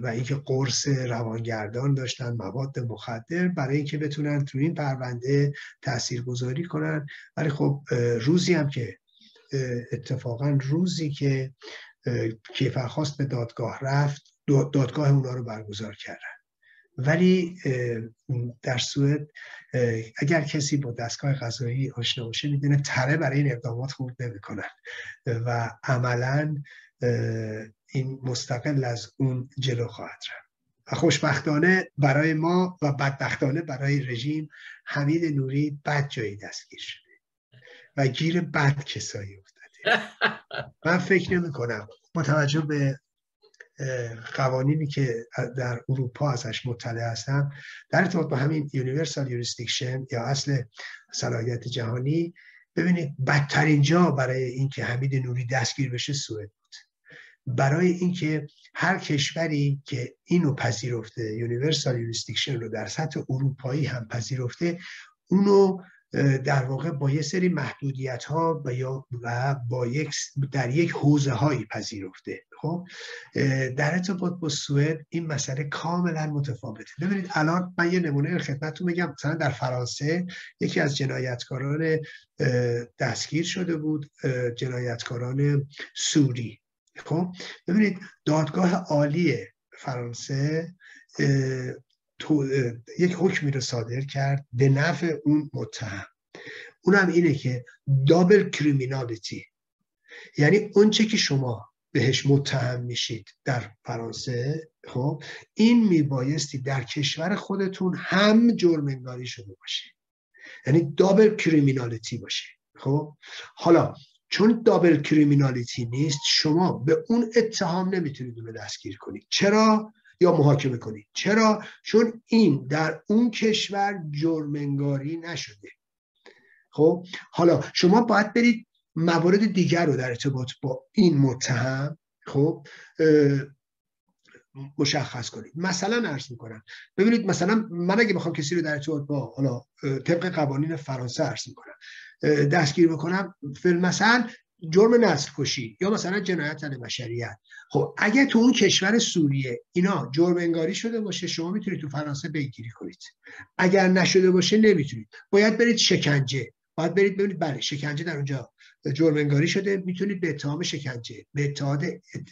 و اینکه قرص روانگردان داشتن مواد مخدر برای اینکه بتونن تو این پرونده تاثیرگذاری کنن. ولی خب روزی هم که اتفاقا روزی که کیفرخواست به دادگاه رفت دادگاه اونا رو برگزار کردن. ولی در سوئد اگر کسی با دستگاه قضایی آشنا باشه می‌دونه تره برای این اقدامات خود نمی‌کنن. و عملا این مستقل از اون جلو خواهد رفت. و خوشبختانه برای ما و بدبختانه برای رژیم حمید نوری بد جایی دستگیر شده و گیر بد کسایی افتاده. من فکر نمی کنم. با توجه به قوانینی که در اروپا ازش مطلع هستم در ارتباط با همین universal jurisdiction یا اصل صلاحیت جهانی ببینید بدترین جا برای اینکه حمید نوری دستگیر بشه سوئد. برای اینکه هر کشوری که اینو پذیرفته universal jurisdiction رو در سطح اروپایی هم پذیرفته اونو در واقع با یه سری محدودیت ها و یا و با یک در یک حوزه هایی پذیرفته. خب؟ در ارتباط با سوئد این مسئله کاملا متفاوته. ببینید الان من یه نمونه خدمتتون بگم. مثلا در فرانسه یکی از جنایتکاران دستگیر شده بود جنایتکاران سوری. خب ببینید دادگاه عالی فرانسه یک حکمی رو صادر کرد به نفع اون متهم. اونم اینه که دابل کریمینالیتی یعنی اونچه که شما بهش متهم میشید در فرانسه خب این میبایستی در کشور خودتون هم جرم شده باشه. یعنی دابل کریمینالیتی باشه. خب حالا چون دابل کریمینالیتی نیست شما به اون اتهام نمی‌تونید اون دستگیر کنید. چرا؟ یا محاکمه کنید. چرا؟ چون این در اون کشور جرمنگاری نشده. خب حالا شما باید برید موارد دیگر رو در ارتباط با این متهم خب مشخص کنید. مثلا عرض می‌کنم. ببینید مثلا من اگه بخوام کسی رو در ارتباط با حالا طبق قوانین فرانسه عرض می‌کنم. دستگیر بکنم. فیلم مثلا جرم نسل کشی یا مثلا جنایت علیه بشریت. خب اگه تو اون کشور سوریه اینا جرم انگاری شده باشه شما می‌تونید تو فرانسه بگیری کنید. اگر نشده باشه نمی‌تونید. باید برید شکنجه. باید برید ببینید بله شکنجه در اونجا جرم انگاری شده می‌تونید به اتهام شکنجه به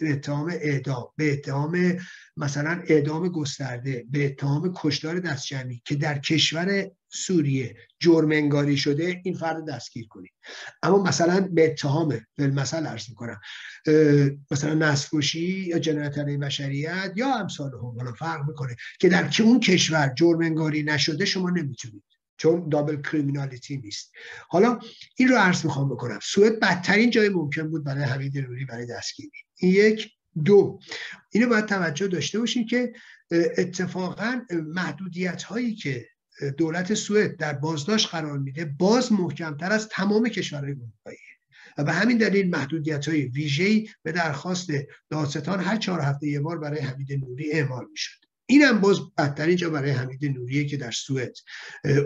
اتهام اعدام به اتهام مثلا اعدام گسترده به اتهام کشتار دستجمعی که در کشور سوریه جرم انگاری شده این فرد دستگیر کنید. اما مثلا به اتهام مثلا عرض می‌کنم مثلا نسفوشی یا جنایت علیه بشریت یا امثال هم فرق می‌کنه که در که اون کشور جرم انگاری نشده شما نمی‌تونید. چون دابل کریمینالیتی نیست. حالا این رو عرض می‌خوام بکنم. سوئد بدترین جای ممکن بود برای حمید نوری برای دستگیری. این یک. دو. اینو باید توجه داشته باشیم که اتفاقا محدودیت هایی که دولت سوئد در بازداشت قرار میده باز محکمتر از تمام کشورهای اروپایی. و به همین دلیل محدودیت های ویژه‌ای به درخواست دادستان هر چهار هفته یه بار برای حمید نوری اعمال می‌شد. اینم باز بدترین جا برای حمید نوریه که در سوئد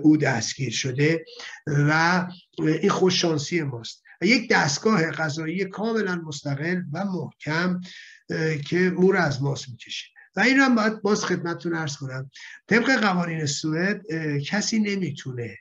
او دستگیر شده و این خوششانسی ماست. و یک دستگاه قضایی کاملا مستقل و محکم که مور از ماست می‌کشه. و این هم باید باز خدمتتون ارز کنم. طبق قوانین سوئد کسی نمی‌تونه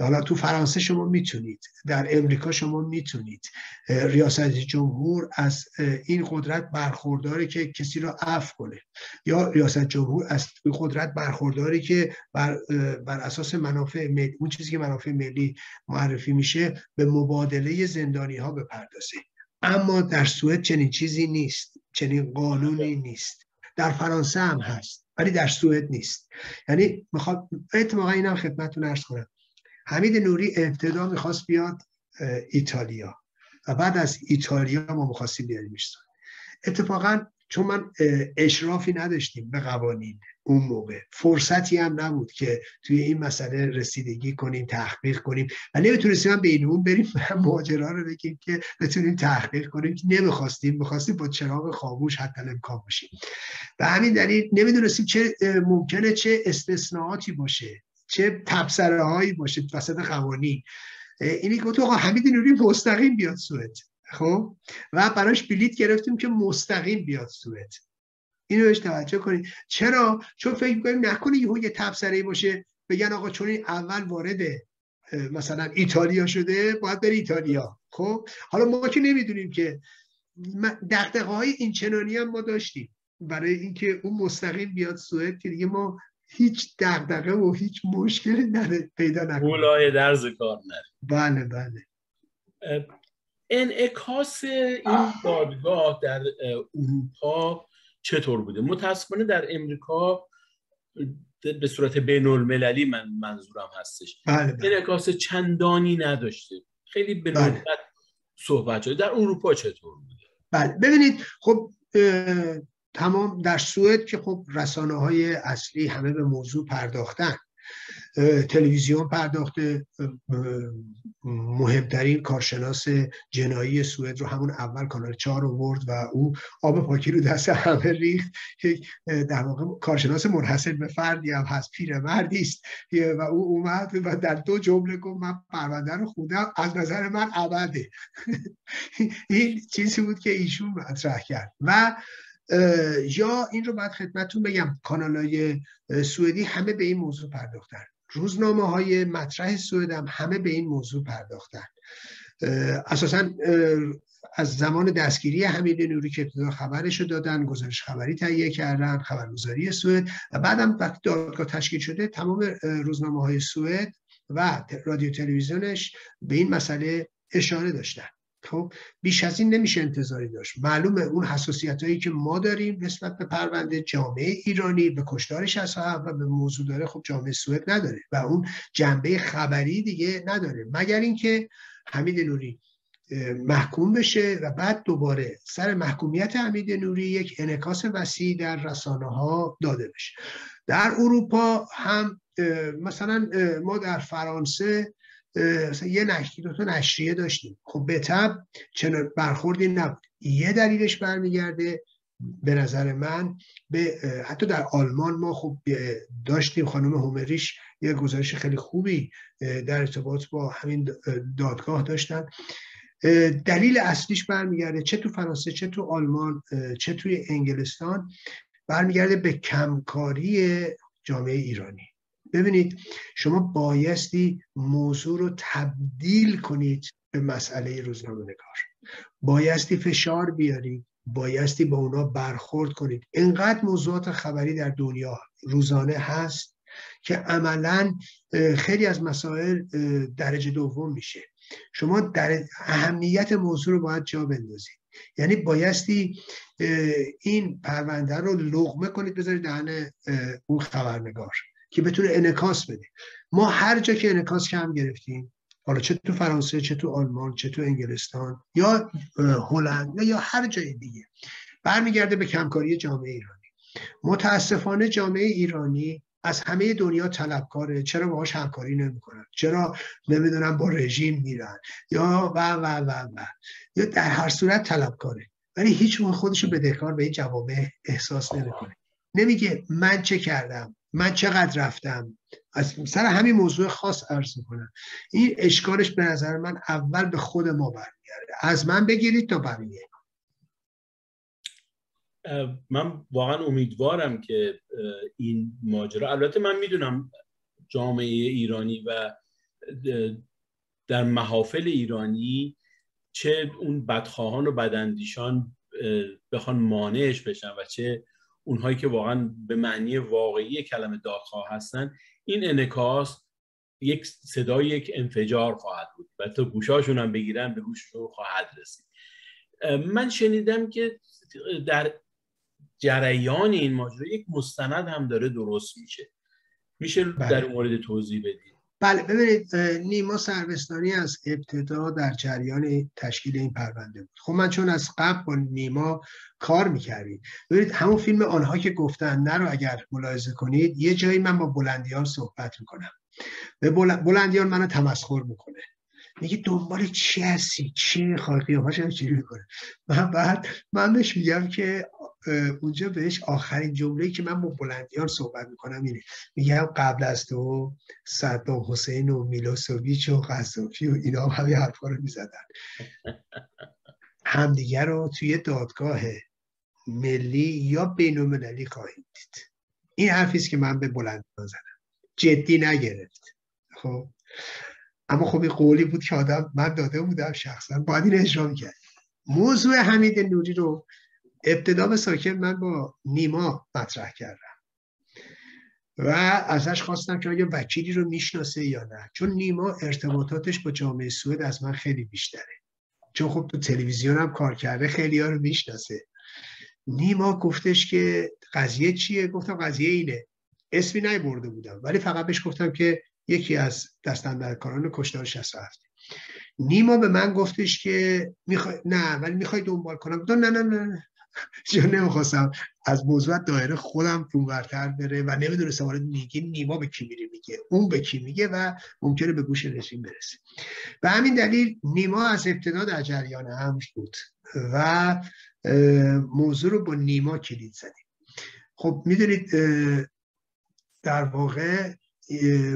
حالا تو فرانسه شما می‌تونید در امریکا شما می‌تونید. ریاست جمهور از این قدرت برخورداری که کسی را عفو کنه. یا ریاست جمهور از این قدرت برخورداری که بر, بر اساس منافع ملی اون چیزی که منافع ملی معرفی میشه به مبادله زندانی ها بپردازه. اما در سوئد چنین چیزی نیست چنین قانونی نیست. در فرانسه هم هست ولی در سوئد نیست. یعنی می‌خواد اتفاقا اینم خدمتتون عرض کنم. حمید نوری ابتدا می‌خواست بیاد ایتالیا. و بعد از ایتالیا ما می‌خواستیم بیاریمش اتفاقا چون من اشرافی نداشتیم به قوانین اون موقع. فرصتی هم نبود که توی این مسئله رسیدگی کنیم تحقیق کنیم. و نمی‌تونستیم هم بین اون بریم ماجرا رو بگیم که بتونیم تحقیق کنیم که نمی‌خواستیم. بخواستیم با چراغ خاموش حتی امکان باشیم. و همین دلیل نمی‌دونستیم چه ممکنه چه استثناءاتی باشه. چه تبصره هایی باشه وسط قوانین. اینی که تو حمید نوری مستقیم بیاد سوئد. خب؟ و براش بلیت گرفتیم که مستقیم بیاد سوئد. اینو بهش توجه کنید. چرا؟ چون فکر می‌کنیم نکنه یهو یه تبصره باشه بگن آقا چون این اول وارد مثلا ایتالیا شده باید بری ایتالیا. خب؟ حالا ما که نمی‌دونیم که دقدقه های این چنانی هم ما داشتیم. برای اینکه اون مستقیم بیاد سوئد که دیگه ما هیچ دغدغه و هیچ مشکلی نره پیدا نکنیم گولای درز کار نره بله بله. انعکاس این دادگاه در اروپا چطور بوده؟ متاسفانه در امریکا به صورت بین المللی من منظورم هستش. بله بله. انعکاس چندانی نداشته. خیلی به بله. صحبت شده. در اروپا چطور بوده؟ بله. ببینید خب تمام در سوئد که خب رسانه های اصلی همه به موضوع پرداختن. تلویزیون پرداخته مهمترین کارشناس جنایی سوئد رو همون اول کانال چهار ورد و او آب پاکی رو دست همه ریخت. در واقع کارشناس منحصر به فردی هم هست پیرمردی است. و او اومد و در دو جمله گفت من پرونده رو خوندم از نظر من ابده. این چیزی بود که ایشون مطرح کرد. و یا این رو باید خدمتون بگم کانال های سوئدی همه به این موضوع پرداختن. روزنامه های مطرح سوئد هم همه به این موضوع پرداختن. اساسا از زمان دستگیری حمید نوری که ابتدا خبرش رو دادن گزارش خبری تهیه کردن خبرگزاری سوئد و بعدم وقتی دادگاه تشکیل شده تمام روزنامه های سوئد و رادیو تلویزیونش به این مسئله اشاره داشتن. خب بیش از این نمیشه انتظاری داشت. معلومه اون حساسیت هایی که ما داریم نسبت به پرونده جامعه ایرانی به کشتار 67 و به موضوع داره خب جامعه سوئد نداره و اون جنبه خبری دیگه نداره. مگر اینکه حمید نوری محکوم بشه و بعد دوباره سر محکومیت حمید نوری یک انکاس وسیع در رسانه ها داده بشه. در اروپا هم مثلا ما در فرانسه یه نشریه دو تا نشریه داشتیم. خب به تب چنان برخوردی نبود. یه دلیلش برمیگرده به نظر من به حتی در آلمان ما خب داشتیم خانم هومریش یه گزارش خیلی خوبی در ارتباط با همین دادگاه داشتن. دلیل اصلیش برمیگرده چه تو فرانسه چه تو آلمان چه توی انگلستان. برمیگرده به کمکاری جامعه ایرانی. ببینید شما بایستی موضوع رو تبدیل کنید به مسئله روزنامه نگار. بایستی فشار بیارید بایستی با اونا برخورد کنید. اینقدر موضوعات خبری در دنیا روزانه هست که عملا خیلی از مسائل درجه دوم میشه. شما در اهمیت موضوع رو باید جا بندازید. یعنی بایستی این پرونده رو لغمه کنید بذارید دهن اون خبرنگار. که بتونه انکاس بده. ما هر جا که انکاس کم گرفتیم حالا چه تو فرانسه چه تو آلمان چه تو انگلستان یا هلند یا هر جای دیگه برمیگرده به کمکاری جامعه ایرانی. متاسفانه جامعه ایرانی از همه دنیا طلبکاره. چرا باهاش همکاری نمی‌کنن؟ چرا نمی‌دونم با رژیم میرن؟ یا و و و و. یا در هر صورت طلبکاره. ولی هیچ موقع خودشو بدهکار به این جوامع احساس نمی‌کنه. نمیگه من چه کردم؟ من چقدر رفتم؟ از سر همین موضوع خاص عرض می‌کنم. این اشکالش به نظر من اول به خود ما برمیگرده. از من بگیرید تا بقیه. من واقعا امیدوارم که این ماجرا البته من می‌دونم جامعه ایرانی و در محافل ایرانی چه اون بدخواهان و بداندیشان بخوان مانعش بشن و چه اونهایی که واقعا به معنی واقعی کلمه دادخواه هستن این انکاس یک صدای یک انفجار خواهد بود و تا گوشاشون هم بگیرن به گوششون خواهد رسید. من شنیدم که در جریان این ماجرا یک مستند هم داره درست میشه. میشه بله. در مورد توضیح بدید بله ببینید نیما سروستانی از ابتدا در جریان تشکیل این پرونده بود. خب من چون از قبل با نیما کار می‌کردیم. ببینید همون فیلم آنها که گفتن نه رو اگر ملاحظه کنید یه جایی من با بلندیان صحبت می‌کنم. به بلندیان منو تمسخر می‌کنه. میگه دنبال چی هستی؟ چی می‌خوای؟ قیافش هم چی می‌کنه من بعد من بهش میگم که اونجا بهش آخرین جمله که من با بلندیان صحبت می‌کنم اینه. میگم قبل از تو صدام حسین و میلوسوویچ و قذافی و اینا همه حرفا رو می‌زدن. همدیگر رو توی دادگاه ملی یا بینالمللی خواهید دید. این حرفیست که من به بلندیان زدم. جدی نگرفت. خب؟ اما خب این قولی بود که آدم من داده بودم شخصا. باید این اجرا می‌کرد. موضوع حمید نوری رو ابتدا به ساکن من با نیما مطرح کردم. و ازش خواستم که آیا وکیلی رو می‌شناسه یا نه. چون نیما ارتباطاتش با جامعه سوئد از من خیلی بیشتره. چون خب تو تلویزیون هم کار کرده خیلی ها رو می‌شناسه. نیما گفتش که قضیه چیه؟ گفتم قضیه اینه. اسمی برده بودم. ولی فقط بهش گفتم که یکی از دستندرکاران کشتار 67 نیما به من گفتش که می‌خوای نه ولی می‌خوای دنبال کنم. نه نه نه نه. چون نمی‌خواستم؟ از موضوع دایره خودم اونورتر بره و نمی‌دونستم. حالا میگه نیما به کی میره میگه اون به کی میگه و ممکنه به گوش رسیم برسه. به همین دلیل نیما از ابتدا در جریان همش بود و موضوع رو با نیما کلید زدیم. خب می‌دونید در واقع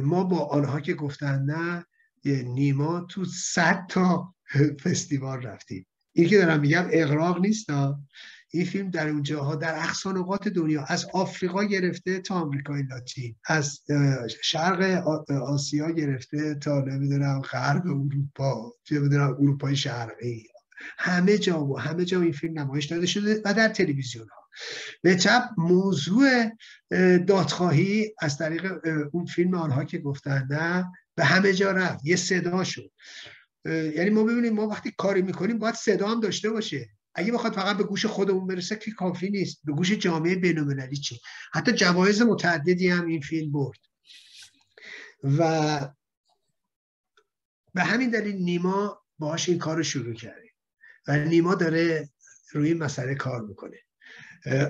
ما با آنها که گفتن نه نیما تو صد تا فستیوال رفتیم. این که دارم میگم اقراق نیست این فیلم در اونجاها در اقصا نقاط دنیا از آفریقا گرفته تا آمریکای لاتین از شرق آسیا گرفته تا نمی‌دونم غرب اروپا چه می‌دونم اروپای شرقی. همه جا و همه جا این فیلم نمایش داده شده و در تلویزیون ها به چپ موضوع دادخواهی از طریق اون فیلم آنها که گفتن نه؟ به همه جا رفت. یه صدا شد. یعنی ما ببینیم ما وقتی کاری می‌کنیم باید صدا هم داشته باشه. اگه بخواد فقط به گوش خودمون برسه که کافی نیست. به گوش جامعه بینالمللی چی؟ حتی جوایز متعددی هم این فیلم برد. و به همین دلیل نیما باهاش این کار رو شروع کرده. و نیما داره روی مسئله کار می‌کنه.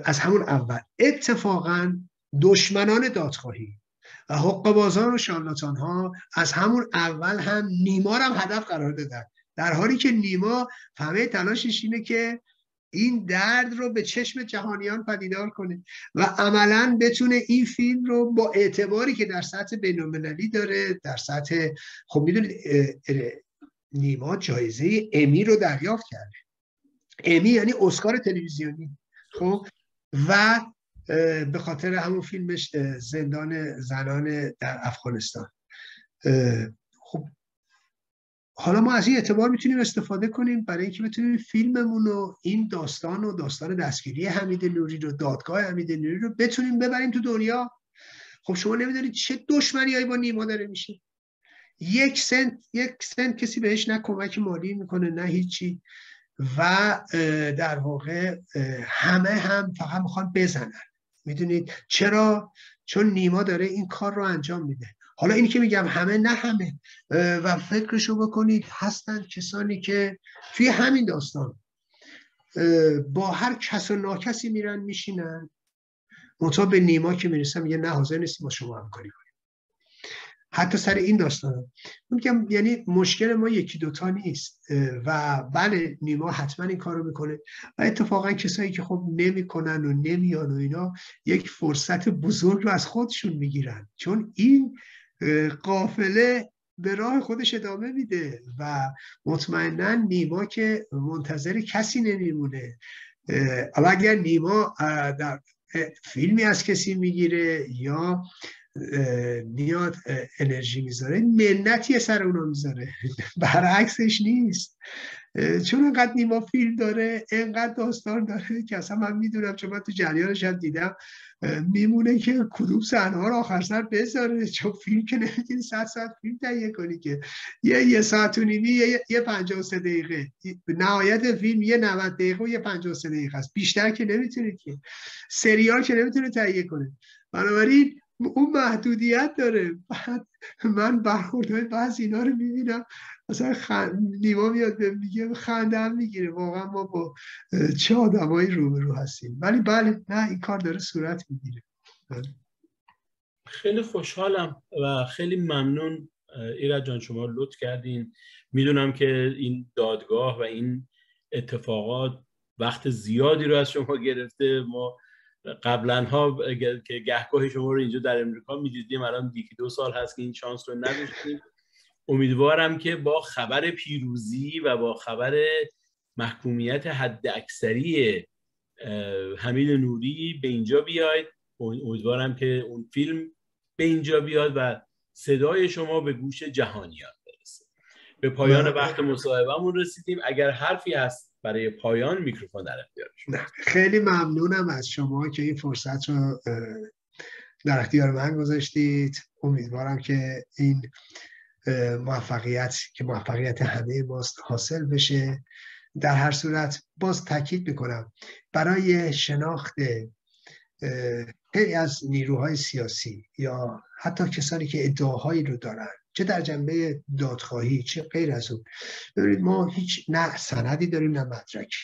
از همون اول. اتفاقا دشمنان دادخواهی و حق بازار و شارلاتان ها از همون اول هم نیما هم هدف قرار دادن. در حالی که نیما همه تلاشش اینه که این درد رو به چشم جهانیان پدیدار کنه و عملا بتونه این فیلم رو با اعتباری که در سطح بینالمللی داره در سطح خب می‌دونید نیما جایزه امی رو دریافت کرده. امی یعنی اسکار تلویزیونی. خب و به خاطر همون فیلمش زندان زنان در افغانستان. خب حالا ما از این اعتبار می‌تونیم استفاده کنیم برای اینکه بتونیم فیلممون و این داستان و داستان دستگیری حمید نوری رو دادگاه حمید نوری رو بتونیم ببریم تو دنیا. خب شما نمی‌دونید چه دشمنی هایی با نیما داره میشه. یک سنت یک سنت کسی بهش نه کمک مالی می‌کنه نه هیچی. و در واقع همه هم فقط می‌خوان بزنن. می‌دونید؟ چرا؟ چون نیما داره این کار رو انجام میده. حالا اینی که میگم همه نه همه. و فکرشو بکنید هستن کسانی که توی همین داستان با هر کس و ناکسی میرن میشینن. به نیما که می‌رسم یه نه حاضر نیستی با شما همکاری کنیم حتی سر این داستان. میگم یعنی مشکل ما یکی دوتا نیست. و بله نیما حتما این کارو می‌کنه. و اتفاقا کسایی که خب نمی‌کنن و نمیان و اینا یک فرصت بزرگ رو از خودشون می‌گیرن. چون این قافله به راه خودش ادامه میده. و مطمئنا نیما که منتظر کسی نمیمونه. اگر نیما در فیلمی از کسی می‌گیره یا میاد انرژی می‌ذاره. منتی سر اونو می‌ذاره. برعکسش نیست. چون انقدر نیما فیلم داره انقدر داستان داره که اصلا من می‌دونم چون من تو جریانش هم دیدم میمونه که کدوم صحنه رو آخر سر بذاره. چون فیلم که نمی‌تونی صد ساعت فیلم تهیه کنی که. یه یه ساعت و نیمی یه, یه 53 دقیقه. نهایت فیلم یه 90 دقیقه و یه 53 دقیقه است. بیشتر که نمی‌تونید که. سریال که نمی‌تونه تهیه کنه. بنابراین اون محدودیت داره. بعد من برخوردهای بعض اینا رو می‌بینم. مثلا خند... نیما میاد به میگه خنده هم می‌گیره. واقعا ما با چه آدمایی روبرو هستیم. ولی بله نه این کار داره صورت می‌گیره. خیلی خوشحالم و خیلی ممنون ایراد جان شما لطف کردین. می‌دونم که این دادگاه و این اتفاقات وقت زیادی رو از شما گرفته. ما قبلا ها که گهگاه شما رو اینجا در امریکا می‌دیدیم الان دیگه دو سال هست که این شانس رو نداشتیم. امیدوارم که با خبر پیروزی و با خبر محکومیت حد اکثری حمید نوری به اینجا بیاید. امیدوارم که اون فیلم به اینجا بیاد و صدای شما به گوش جهانیان برسه. به پایان وقت مصاحبهمون رسیدیم. اگر حرفی هست برای پایان میکروفون در اختیار خیلی ممنونم از شما که این فرصت رو در اختیار من گذاشتید. امیدوارم که این موفقیت که موفقیت همه ماست حاصل بشه. در هر صورت باز تاکید می‌کنم برای شناخت خیلی از نیروهای سیاسی یا حتی کسانی که ادعاهایی رو دارن چه در جنبه دادخواهی چه غیر از اون. ببینید ما هیچ نه سندی داریم نه مدرکی.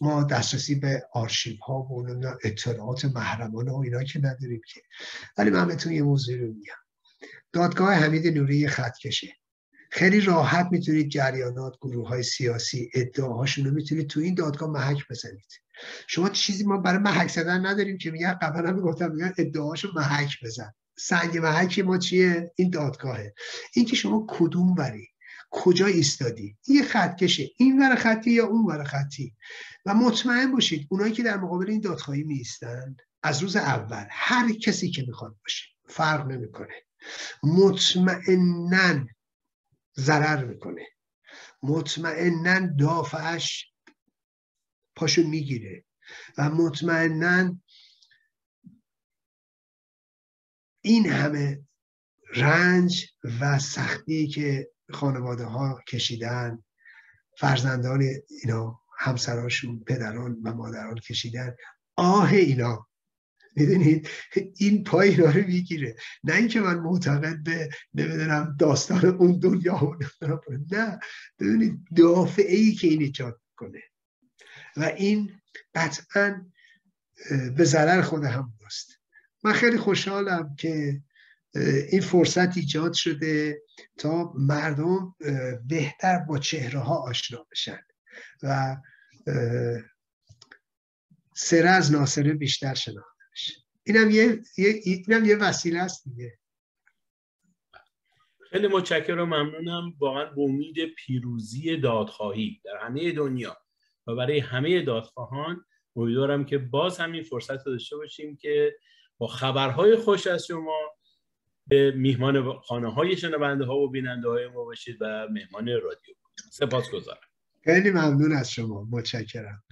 ما دسترسی به آرشیو ها و اطلاعات محرمانه و اینا که نداریم که. ولی من بهتون یه موضوع رو میگم. دادگاه حمید نوری خط کشه. خیلی راحت می‌تونید جریانات گروه های سیاسی ادعاهاشون رو می‌تونید تو این دادگاه محک بزنید. شما چیزی ما برای محک زدن نداریم که میگن قبلا هم گفتم میگن ادعاشو محک بزن. سنگ محک ما چیه؟ این دادگاهه. این که شما کدوم بری کجا ایستادی؟ این خط کشه این ور خطی یا اون ور خطی؟ و مطمئن باشید اونایی که در مقابل این دادخواهی میستن از روز اول هر کسی که می‌خواد باشه فرق نمی‌کنه. مطمئنا ضرر می‌کنه. مطمئنا دافعش پاشو می‌گیره. و مطمئنا این همه رنج و سختی که خانواده ها کشیدن فرزندان اینا همسراشون پدران و مادران کشیدن آه اینا. می‌دونید؟ این پای اینا رو می‌گیره. نه اینکه من معتقد به نمی‌دونم داستان اون دنیا نه. ببینید دافعه ای که این ایجاد کنه و این قطعا به ضرر خود هم است من خیلی خوشحالم که این فرصت ایجاد شده تا مردم بهتر با چهره ها آشنا بشن و سره از ناصره بیشتر شناخته بشه. اینم یه, اینم یه وسیله است دیگه. خیلی متشکرم ممنونم. واقعا به امید پیروزی دادخواهی در همه دنیا و برای همه دادخواهان امیدوارم که باز همین فرصت رو داشته باشیم که با خبرهای خوش از شما. به میهمان خانه های شنونده ها و بیننده های ما باشید و مهمان رادیو. سپاس گذارم خیلی ممنون از شما. متشکرم.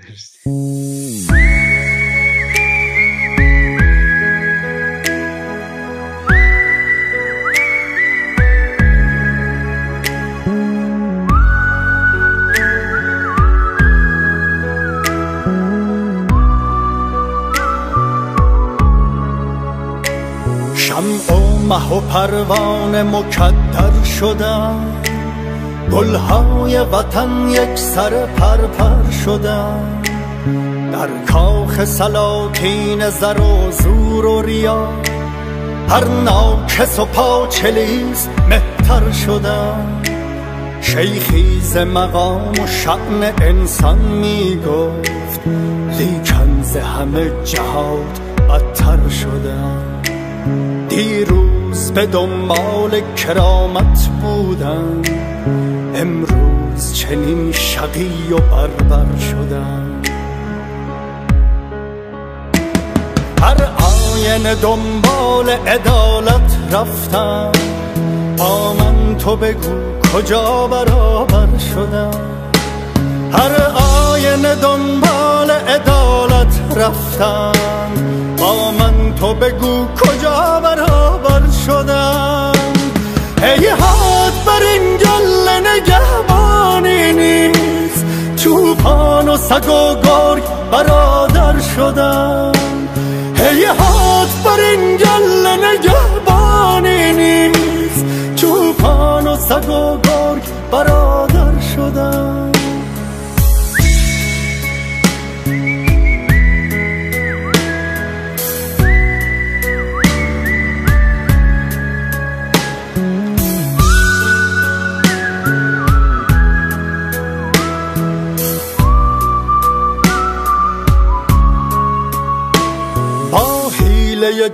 و پروانه مکدر شدن گلهای وطن یک سر پرپر شدن در کاخ سلاطین زر و زور و ریا هر ناکس و پاچلیز مهتر شدن شیخی ز مقام و شعن انسان می گفت لیکن ز همه جهات بدتر شدن دیروز به دنبال کرامت بودن امروز چنین شقی و بربر شدن هر آین دنبال عدالت رفتن با من تو بگو کجا برابر شدن هر آین دنبال عدالت رفتن با من تو بگو کجا برابر شدن هیهات بر این گل نگهبانی نیست چوپان و سگ و گرگ برادر شدن هیهات حیات بر این گل نگهبانی نیست چوپان و سگ و گرگ برادر شدن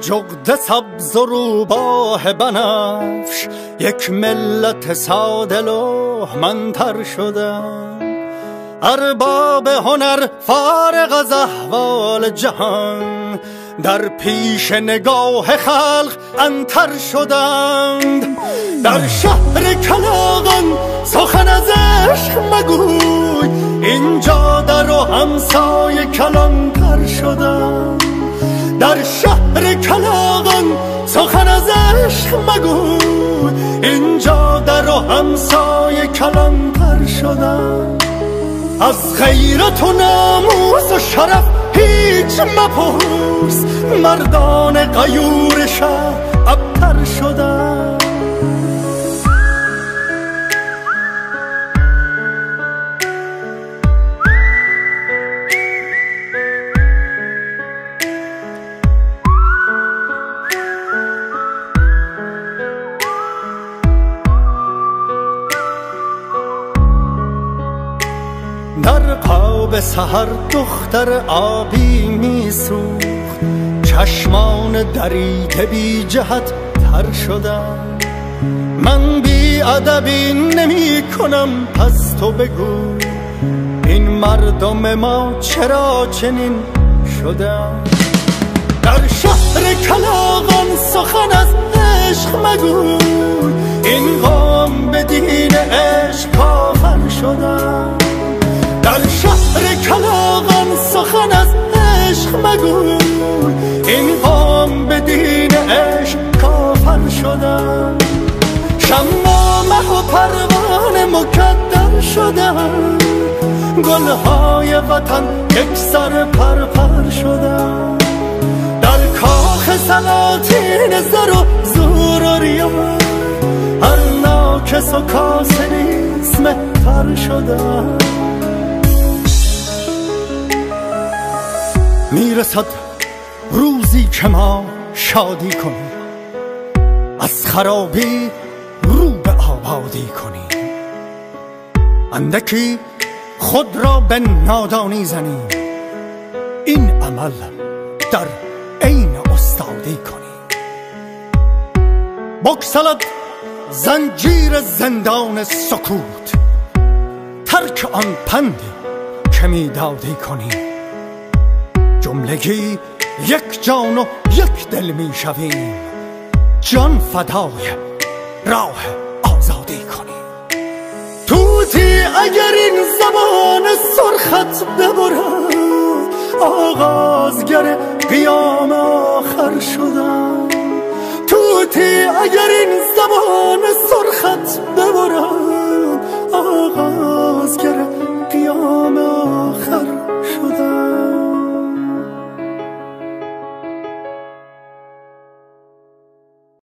جغد سبز و روباه بنفش یک ملت سادل و منتر شدن ارباب هنر فارغ از احوال جهان در پیش نگاه خلق انتر شدند. در شهر کلاغان سخن از عشق مگوی اینجا در و همسای کلانتر شدند. در شهر کلاغان سخن از عشق مگو. اینجا در و همسای کلانتر شدن از غیرت و ناموس و شرف هیچ مپرس. مردان قیور شهر ابتر شدن به سهر دختر آبی میسوخت. چشمان دریده بی جهت تر شدم. من بی ادبی نمی کنم پس تو بگو. این مردم ما چرا چنین شدن؟ در شهر کلاغان سخن از عشق مگو. این قوم به دین عشق کافر شدن. در شهر کلاغان سخن از عشق مگو. این قوم به دین عشق کافر شدن شما مه و پروانه مکدر شدن گلهای وطن یک سر پر پر شدن در کاخ سلاطین زر و زور و ریان هر ناکس و کاسه نیست مهتر شدن می‌رسد روزی که ما شادی کنیم. از خرابی رو به آبادی کنیم. اندکی خود را به نادانی زنیم. این عمل در عین استادی کنیم. بکسلد زنجیر زندان سکوت. ترک آن پندی که می‌دادی کنیم. جملگی یک جان و یک دل می شویم. جان فدای راه آزادی کنیم. توتی اگر این زبان سرخت ببرد آغازگر قیام آخر شدن توتی اگر این زبان سرخت ببرد آغازگر قیام